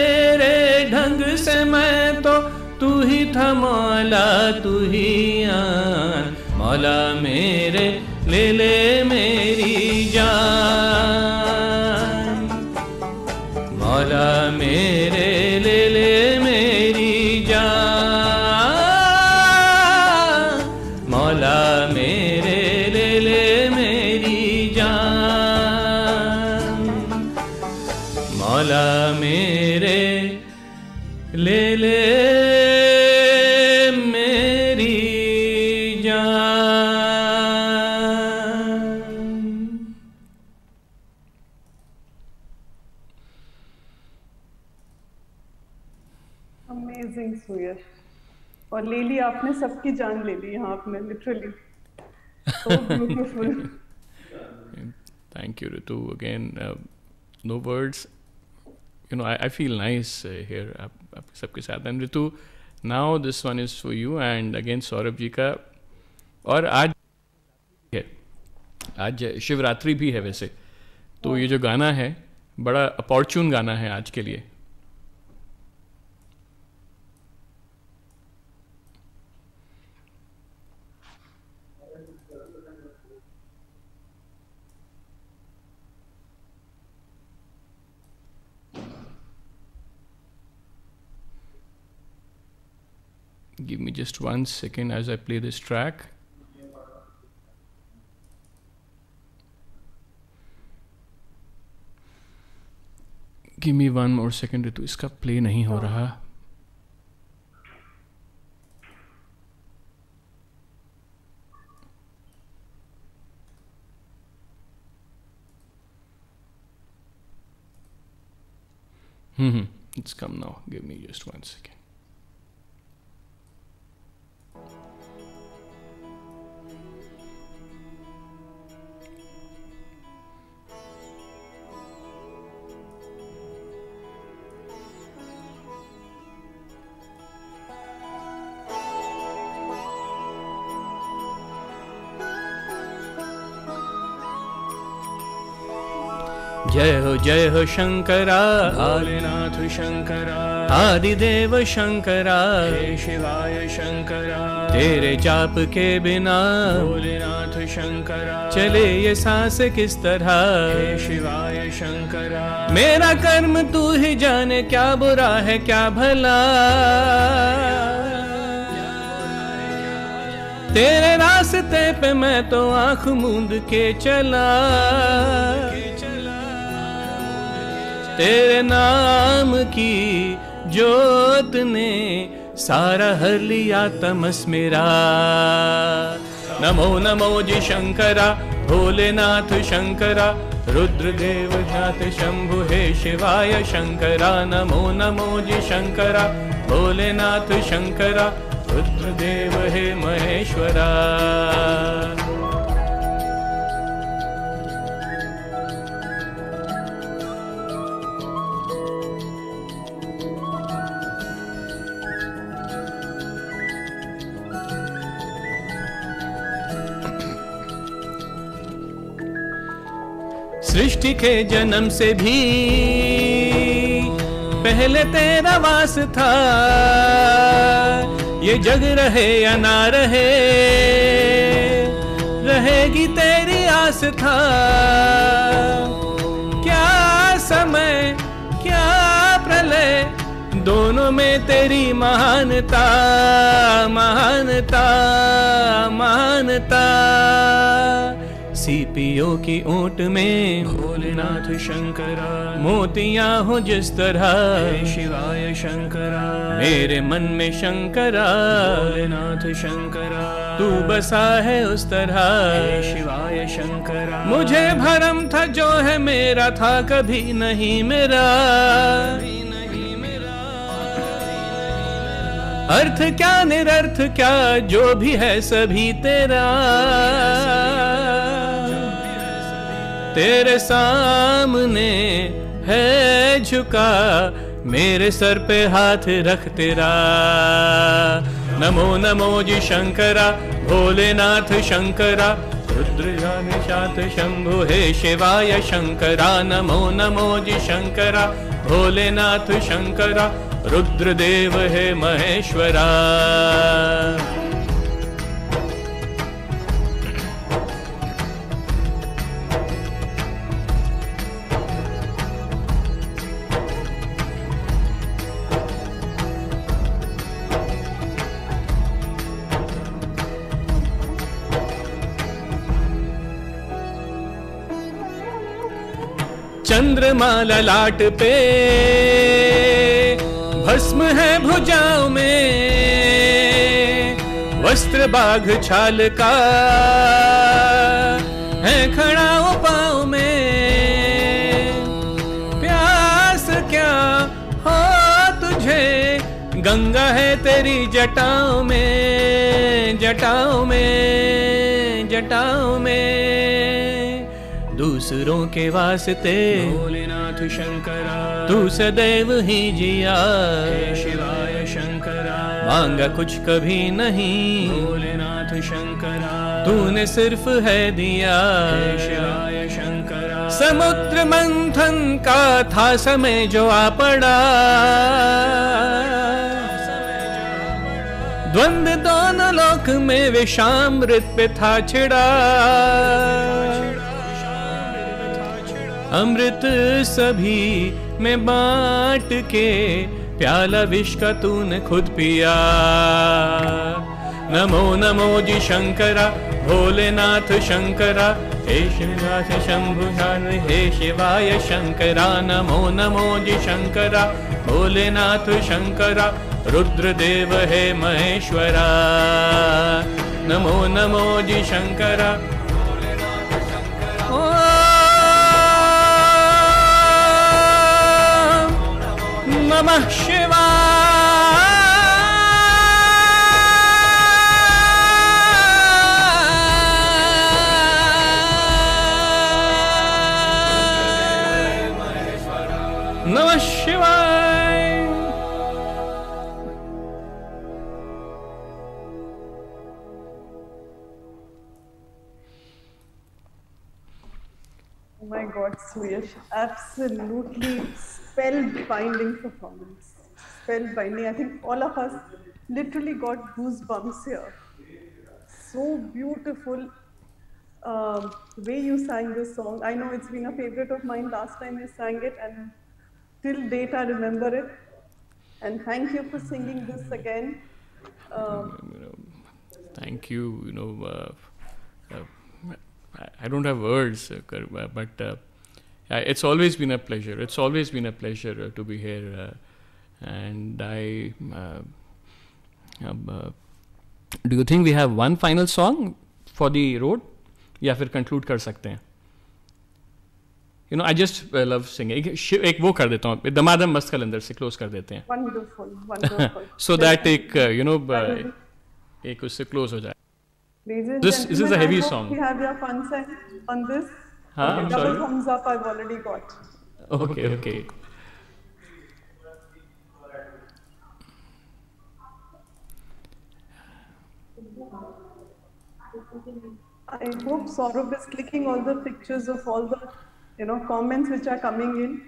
तेरे ढंग से मैं तो तू ही था मौला, तू ही आन मौला मेरे, ले ले मेरी जान। आपने सबकी जान ले ली यहाँ आपने literally so beautiful Thank you, Ritu. Again, uh, no words. You know, I, I feel nice uh, here आप, सबके साथ। And Ritu now this one is for you and again Saurabh ji का और आज है आज शिवरात्रि भी है वैसे। तो ये जो गाना है बड़ा अपॉर्चून गाना है आज के लिए। Give me just one second as I play this track. Give me one more second Ritu इसका प्ले नहीं हो रहा Hmm, it's come now. Give me just one second. जय हो जय हो शंकरा। भोलेनाथ शंकरा। आदिदेव शंकरा। हे शिवाय शंकरा। तेरे जाप के बिना भोलेनाथ शंकरा। चले ये सांस किस तरह? हे शिवाय शंकरा। मेरा कर्म तू ही जाने क्या बुरा है क्या भला? तेरे रास्ते पे मैं तो आँख मूंद के चला। तेरे नाम की जोत ने सारा हर लिया तमस मेरा। नमो नमो जी शंकरा, भोलेनाथ शंकरा, रुद्रदेव जात शंभु हे शिवाय शंकरा। नमो नमो जी शंकरा, भोलेनाथ शंकरा, रुद्रदेव हे महेश्वरा। सृष्टि के जन्म से भी पहले तेरा वास था। ये जग रहे या ना रहे, रहेगी तेरी आस था क्या समय, क्या प्रलय, दोनों में तेरी महानता महानता महानता। सीपीओ की ऊँट में भोलेनाथ शंकरा। मोतियाँ हो जिस तरह। शिवाय शंकरा। मेरे मन में शंकरा। भोलेनाथ शंकरा। तू बसा है उस तरह। शिवाय शंकरा। मुझे भरम था जो है मेरा था कभी नहीं मेरा। अर्थ क्या निरर्थ क्या जो भी है सभी तेरा। तेरे सामने है झुका, मेरे सर पे हाथ रख तेरा। नमो नमो जी शंकरा, भोलेनाथ शंकरा रुद्र निशात शंभु, हे शिवाय शंकरा। नमो नमो जी शंकरा, भोलेनाथ शंकरा, रुद्रदेव हे महेश्वरा। चंद्रमा लाट पे। भस्म है भुजाओं में। वस्त्र बाघ छाल का है खड़ा वो में। प्यास क्या हो तुझे? गंगा है तेरी जटाओं में जटाओं में जटाओं में। दूसरों के वास्ते। भोलेनाथ शंकरा। तू सदैव ही जिया। शिवाय शंकरा। मांगा कुछ कभी नहीं। भोलेनाथ शंकरा। तूने सिर्फ़ है दिया। शिवाय शंकरा। समुद्र मंथन का था समय जो आ पड़ा। द्वंद दोनों लोक में विषामृत पे था छिड़ा। अमृत सभी में बांट के प्याला विष का तूने खुद पिया। नमो नमो जी शंकरा, भोलेनाथ शंकरा, हे शिवनाथ शंभुशान हे शिवाय शंकरा। नमो नमो जी शंकरा, भोलेनाथ शंकरा, रुद्रदेव हे महेश्वरा। नमो नमो जी Shankara Namah Shivaya. Shivaya. Oh my God, Suyash, absolutely spellbinding performance. Spellbinding. I think all of us literally got goosebumps here. So beautiful um, way you sang this song. I know it's been a favorite of mine last time you sang it, and till date I remember it. And thank you for singing this again. Um, thank you. You know, uh, uh, I- don't have words, uh, uh, but uh, it's always been a pleasure. It's always been a pleasure uh, to be here, uh, and I. Uh, um, uh, do you think we have one final song for the road, या फिर conclude कर सकते हैं? You know, I just uh, love singing. एक, शि- एक वो कर देता हूँ दमादम मस्त कलंदर से close कर देते हैं. wonderful, wonderful. so that [LAUGHS] एक uh, you know That will uh, एक उससे close हो जाए. Ladies and This- this is Huh? Okay, double sorry. thumbs up I've already got. Okay, okay. I hope Saurabh is clicking all the pictures of all the, you know, comments which are coming in.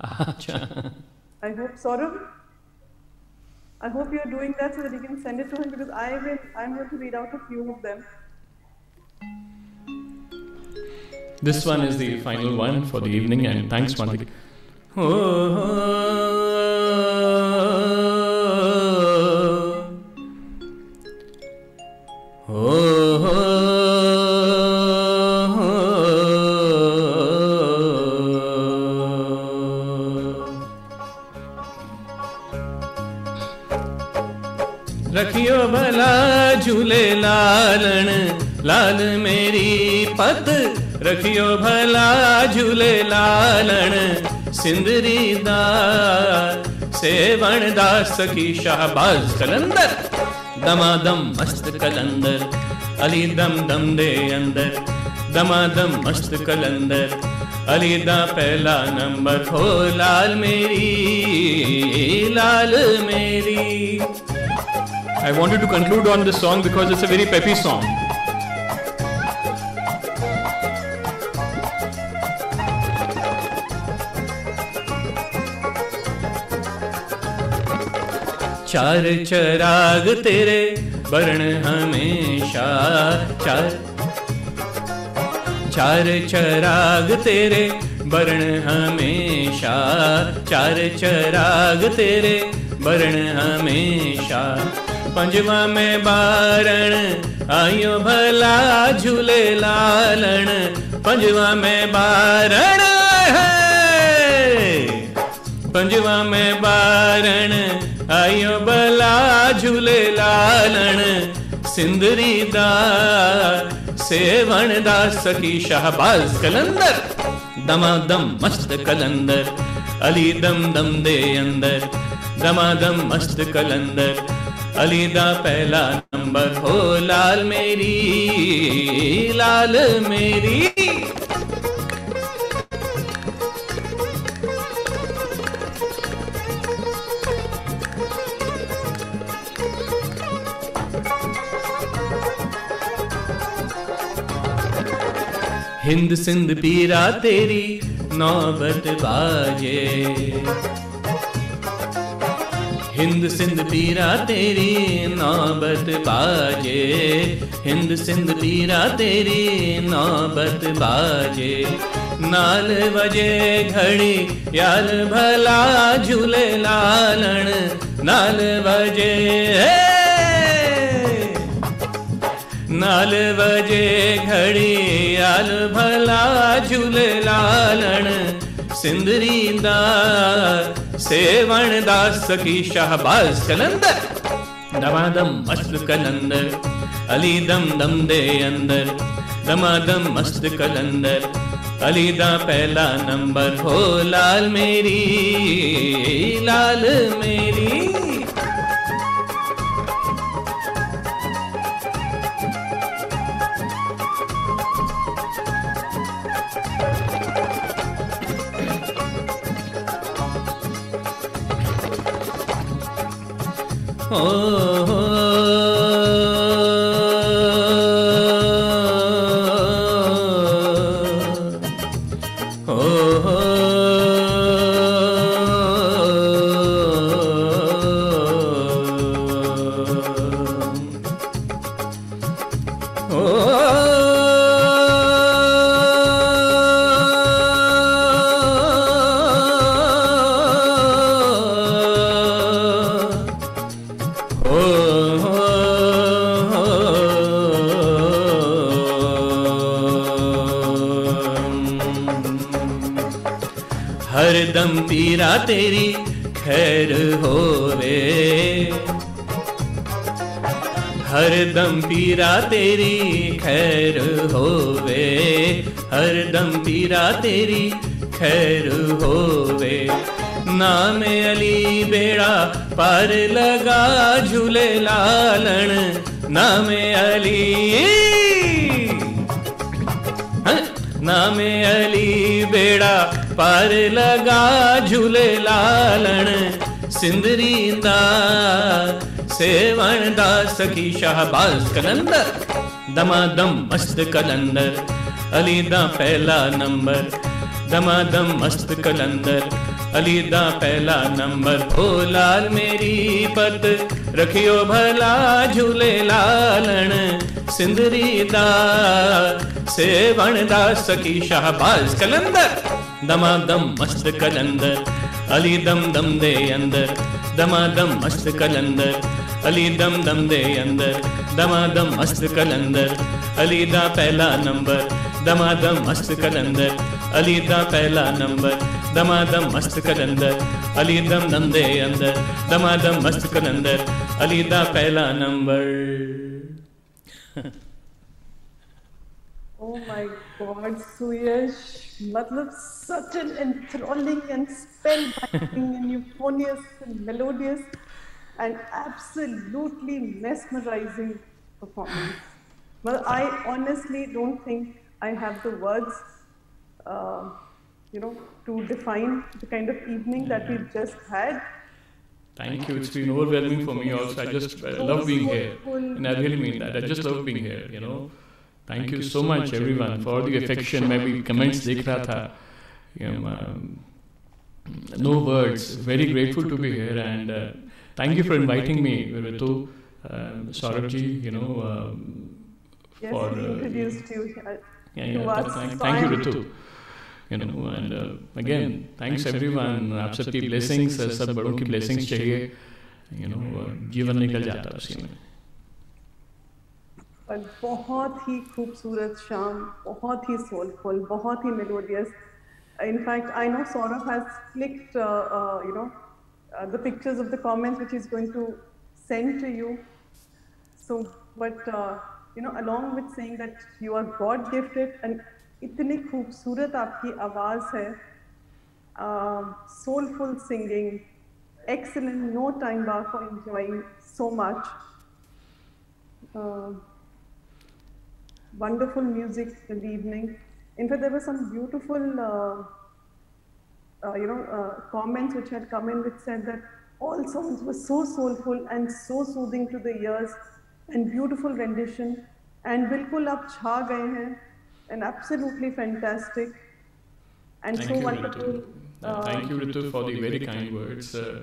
I hope Saurabh. I hope you're doing that so that you can send it to him because I will. I'm going to read out a few of them. This one is the final one for the evening, and thanks once again. रखियो भला झूले लालण लाल मेरी पत रखियो भला झूले लालण, सिंदरी दा सेवण दास की शाहबाज कलंदर, दमादम मस्त कलंदर, अली दम दम दे अंदर। दमादम मस्त कलंदर, अली दा पहला नंबर हो लाल मेरी लाल मेरी। I wanted to conclude on this song because it's a very peppy song. चार चराग तेरे वर्ण हमेशा चार। चार चराग तेरे वर्ण हमेशा, चार चराग तेरे वर्ण हमेशा। पंजवा में बारण, आयो भला झूले लालण पंजवा में बारण है। पंजवा में बारण आयो भला झूले लालण, सिंदरी दा, सेवण दा, सखी शाहबाज कलंदर, दमादम मस्त कलंदर, अली दम दम दे अंदर, दमादम मस्त कलंदर, अली दा पहला नंबर, हो लाल मेरी लाल मेरी हिंद सिंध पीरा तेरी नौबत बाजे। हिंद सिंध पीरा तेरी नौबत बाजे। हिंद सिंध पीरा तेरी नौबत बाजे। नाल बजे घड़ी याल भला झूले लालण। नाल बजे! नाल वजे घड़ी आल भला झूले लालण। सिंदरी दा, सेवण दास की शाहबाज कलंदर दमादम मस्त कलंदर अली दम दम दे अंदर। दमादम मस्त कलंदर अली दा पहला नंबर हो लाल मेरी लाल मेरी। हो हरदम पीरा तेरी, खैर होवे हरदम पीरा तेरी, खैर होवे हरदम पीरा तेरी, खैर होवे नाम अली बेड़ा पार लगा झूले लालण नाम अली। नामे अली बेड़ा पार लगा झूले लालण, सिंदरी सेवण दा सखी शाहबाज कलंदर, दमादम मस्त कलंदर अली दा पहला नंबर, दमादम मस्त कलंदर। अली दा पहला नंबर। ओ लाल मेरी पत, रखियो भला झूले लालण सिंदरी दा, सेवण दा सखी शाहबाज कलंदर। दमादम मस्त कलंदर अली दम दम दे अंदर। दमादम मस्त कलंदर अली दम दम दे अंदर। दमादम मस्त कलंदर अली दा पहला नंबर। दमादम मस्त कलंदर अली दा पहला नंबर दमादम मस्त कलंदर अली दम दम दे अंदर दमादम मस्त कलंदर अली दा पहला number Oh my God, Suyash, matlab such an enthralling and spellbinding and euphonious and melodious and absolutely mesmerizing performance. Well, I honestly don't think I have the words, uh, you know, to define the kind of evening that we've just had. Thank you. It's been overwhelming for me also. I just I love being here. And I really mean that. I just love being here, you know. Thank you so much everyone for the affection. मैं भी comments देख रहा था. You know, um, no words. Very grateful to be here and uh, thank you for inviting me, Ritu, uh, Saurabh ji, you know, um, Yes, for he uh, introduced you uh, yeah, to yeah, us. thank, So thank you, I'm- Ritu. You know, and uh, again, thanks everyone. आप सबकी blessings, uh, सब बड़ों की blessings चाहिए. You know, uh, जीवन निकल जाता है उसी में. और बहुत ही खूबसूरत शाम बहुत ही सोलफुल बहुत ही melodious in fact I know Saurabh has clicked you know the pictures of the comments which is going to send to you so but you know along with saying that you are god gifted and इतनी खूबसूरत आपकी आवाज़ है। Soulful singing excellent no time बा for enjoying so much wonderful music the evening in fact there some beautiful you know comments which had come in which said that all songs were so soulful and so soothing to the ears and beautiful rendition बिल्कुल आप छा गए हैं and absolutely fantastic and Thank so you, wonderful. Ritu. Uh, thank you, Ritu, for the very kind words. Uh,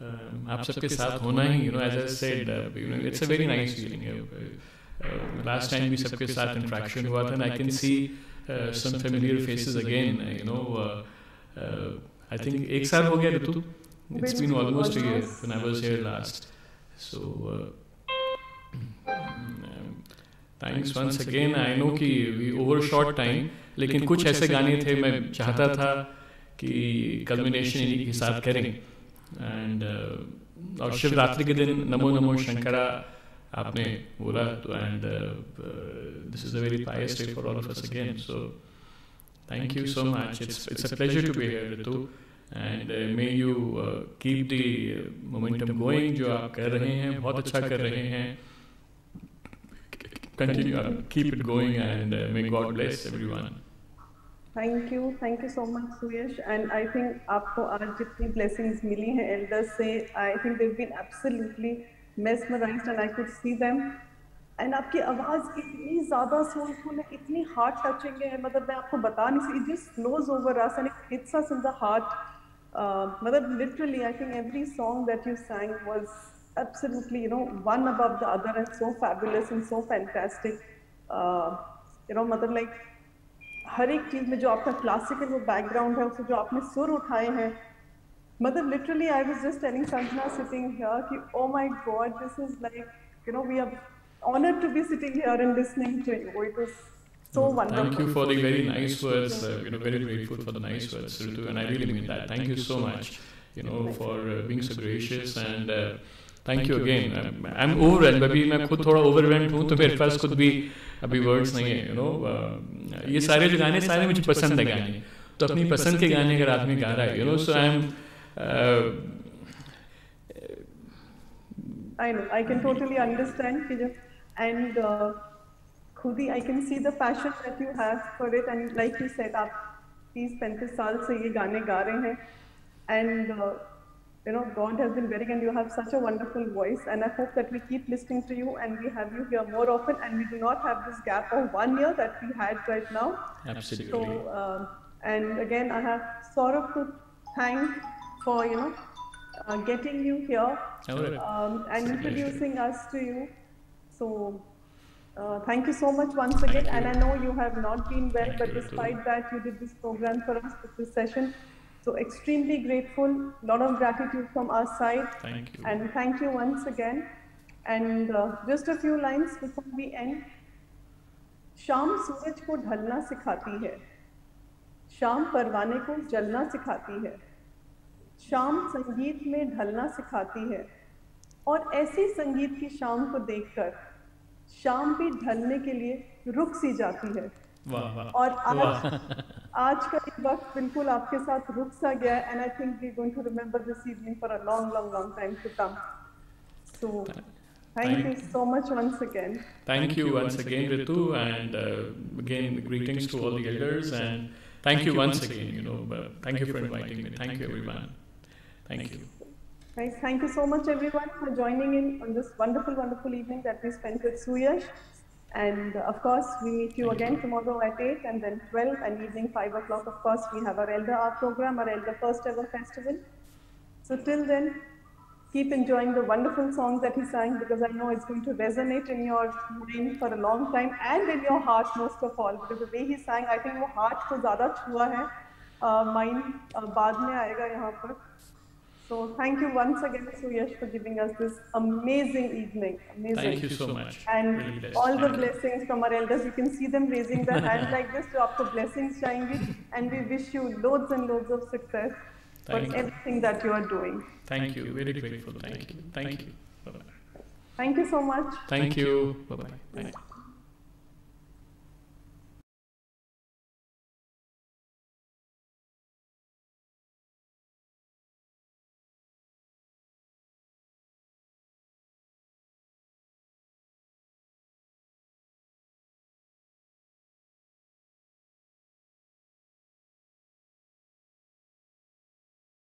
um, आप सबके साथ होना ही, you know, as I said, uh, you know, it's a very nice feeling. Uh, uh, last time भी सबके साथ interaction हुआ था, and I can see uh, some familiar faces again. uh, You know, uh, uh, I think एक साल हो गया Ritu. It's been almost a year when I was here last. So, uh, um, thanks once again I know कि we over short time लेकिन कुछ ऐसे गाने थे मैं चाहता था कि कल्मिनेशन इन्हीं के साथ करें। एंड uh, और शिवरात्रि के दिन नमो नमो शंकरा आपने बोला। तो and this is a very pious day for all of us again so thank you so much it's it's a pleasure to be here Ritu and may you keep the momentum going जो आप कर रहे हैं बहुत अच्छा कर रहे हैं। Continue uh, keep it going and uh, may god bless everyone. Thank you thank you so much Suyash and I think आपको आज जितनी ब्लेसिंग्स मिली हैं एल्डर्स से I think they've been absolutely mesmerized and I could see them. And आपकी आवाज़ इतनी ज़्यादा सोलफुल है इतनी हार्ट टचिंग है मतलब मैं आपको बता नहीं सकती just flows over us and it hits us in the heart मतलब literally I think every song that you sang was absolutely you know one above the other and so fabulous and so fantastic uh, you know मतलब like हर एक चीज में जो आपका classical वो background है उससे जो आपने सुर उठाए हैं मतलब literally I was just telling Sanjana sitting here कि oh my God this is like you know we are honored to be sitting here and listening to you it was so wonderful thank you for the very nice words uh, you know very grateful for the nice words Ritu, and I really mean that thank you so much you know for uh, being so gracious and uh, thank you again I am overwhelmed अभी मैं खुद थोड़ा overwhelmed हूँ तो मेरे पास खुद भी अभी वर्ड्स नहीं है यू नो ये सारे जो गाने सारे मुझे पसंद है गाने तो अपनी पसंद के गाने अगर आदमी गा रहा है you know so I am I know, I can totally understand, and uh, खुद ही I can see the passion that you have for it, and like you said, आप 30-35 साल से ये गाने गा रहे हैं, and uh, you know, God has been very, and you have such a wonderful voice. And I hope that we keep listening to you and we have you here more often. And we do not have this gap of one year that we had right now. Absolutely. So, um, and again, I have Saurabh to thank for, you know, uh, getting you here um, and introducing us to you. So, uh, thank you so much once again. And I know you have not been well, but despite that, you did this program for us, this session. So extremely grateful, lot of gratitude from our side. Thank you. And thank you once again. And uh, just a few lines before we end. शाम सूरज को ढलना सिखाती है शाम परवाने को जलना सिखाती है शाम संगीत में ढलना सिखाती है और ऐसी संगीत की शाम को देखकर शाम भी ढलने के लिए रुक सी जाती है वाह वाह और आज आज का एक वक्त बिल्कुल आपके साथ रुक सा गया and I think we going to remember this evening for a long long long time to come so Thank, thank you so much once again. Thank you once again, Ritu, and uh, again greetings to all the elders, and thank you once again. You know, uh, thank you for inviting me. Thank you, everyone. Thank you. Guys, thank you so much, everyone, for joining in on this wonderful, wonderful evening that we spent with Suyash. And uh, of course, we meet you again tomorrow at 8 and then 12 and evening 5 o'clock. Of course, we have our Elder Art program, our Elder First Ever Festival. So till then, keep enjoying the wonderful songs that he sang because I know it's going to resonate in your mind for a long time and in your heart most of all because the way he sang, I think वो heart को ज़्यादा छुआ है, uh, mind uh, बाद में आएगा यहाँ पर. so thank you once again, Suyash, for giving us this amazing evening. Amazing. Thank you so much. And really all the blessings from our elders, you can see them raising their hands like this to up the blessings, Chaingi. And we wish you loads and loads of success Thank for you. everything that you are doing. Thank you. Very grateful. Thank you. Thank you. Bye-bye. Thank you so much. Thank you. Bye-bye.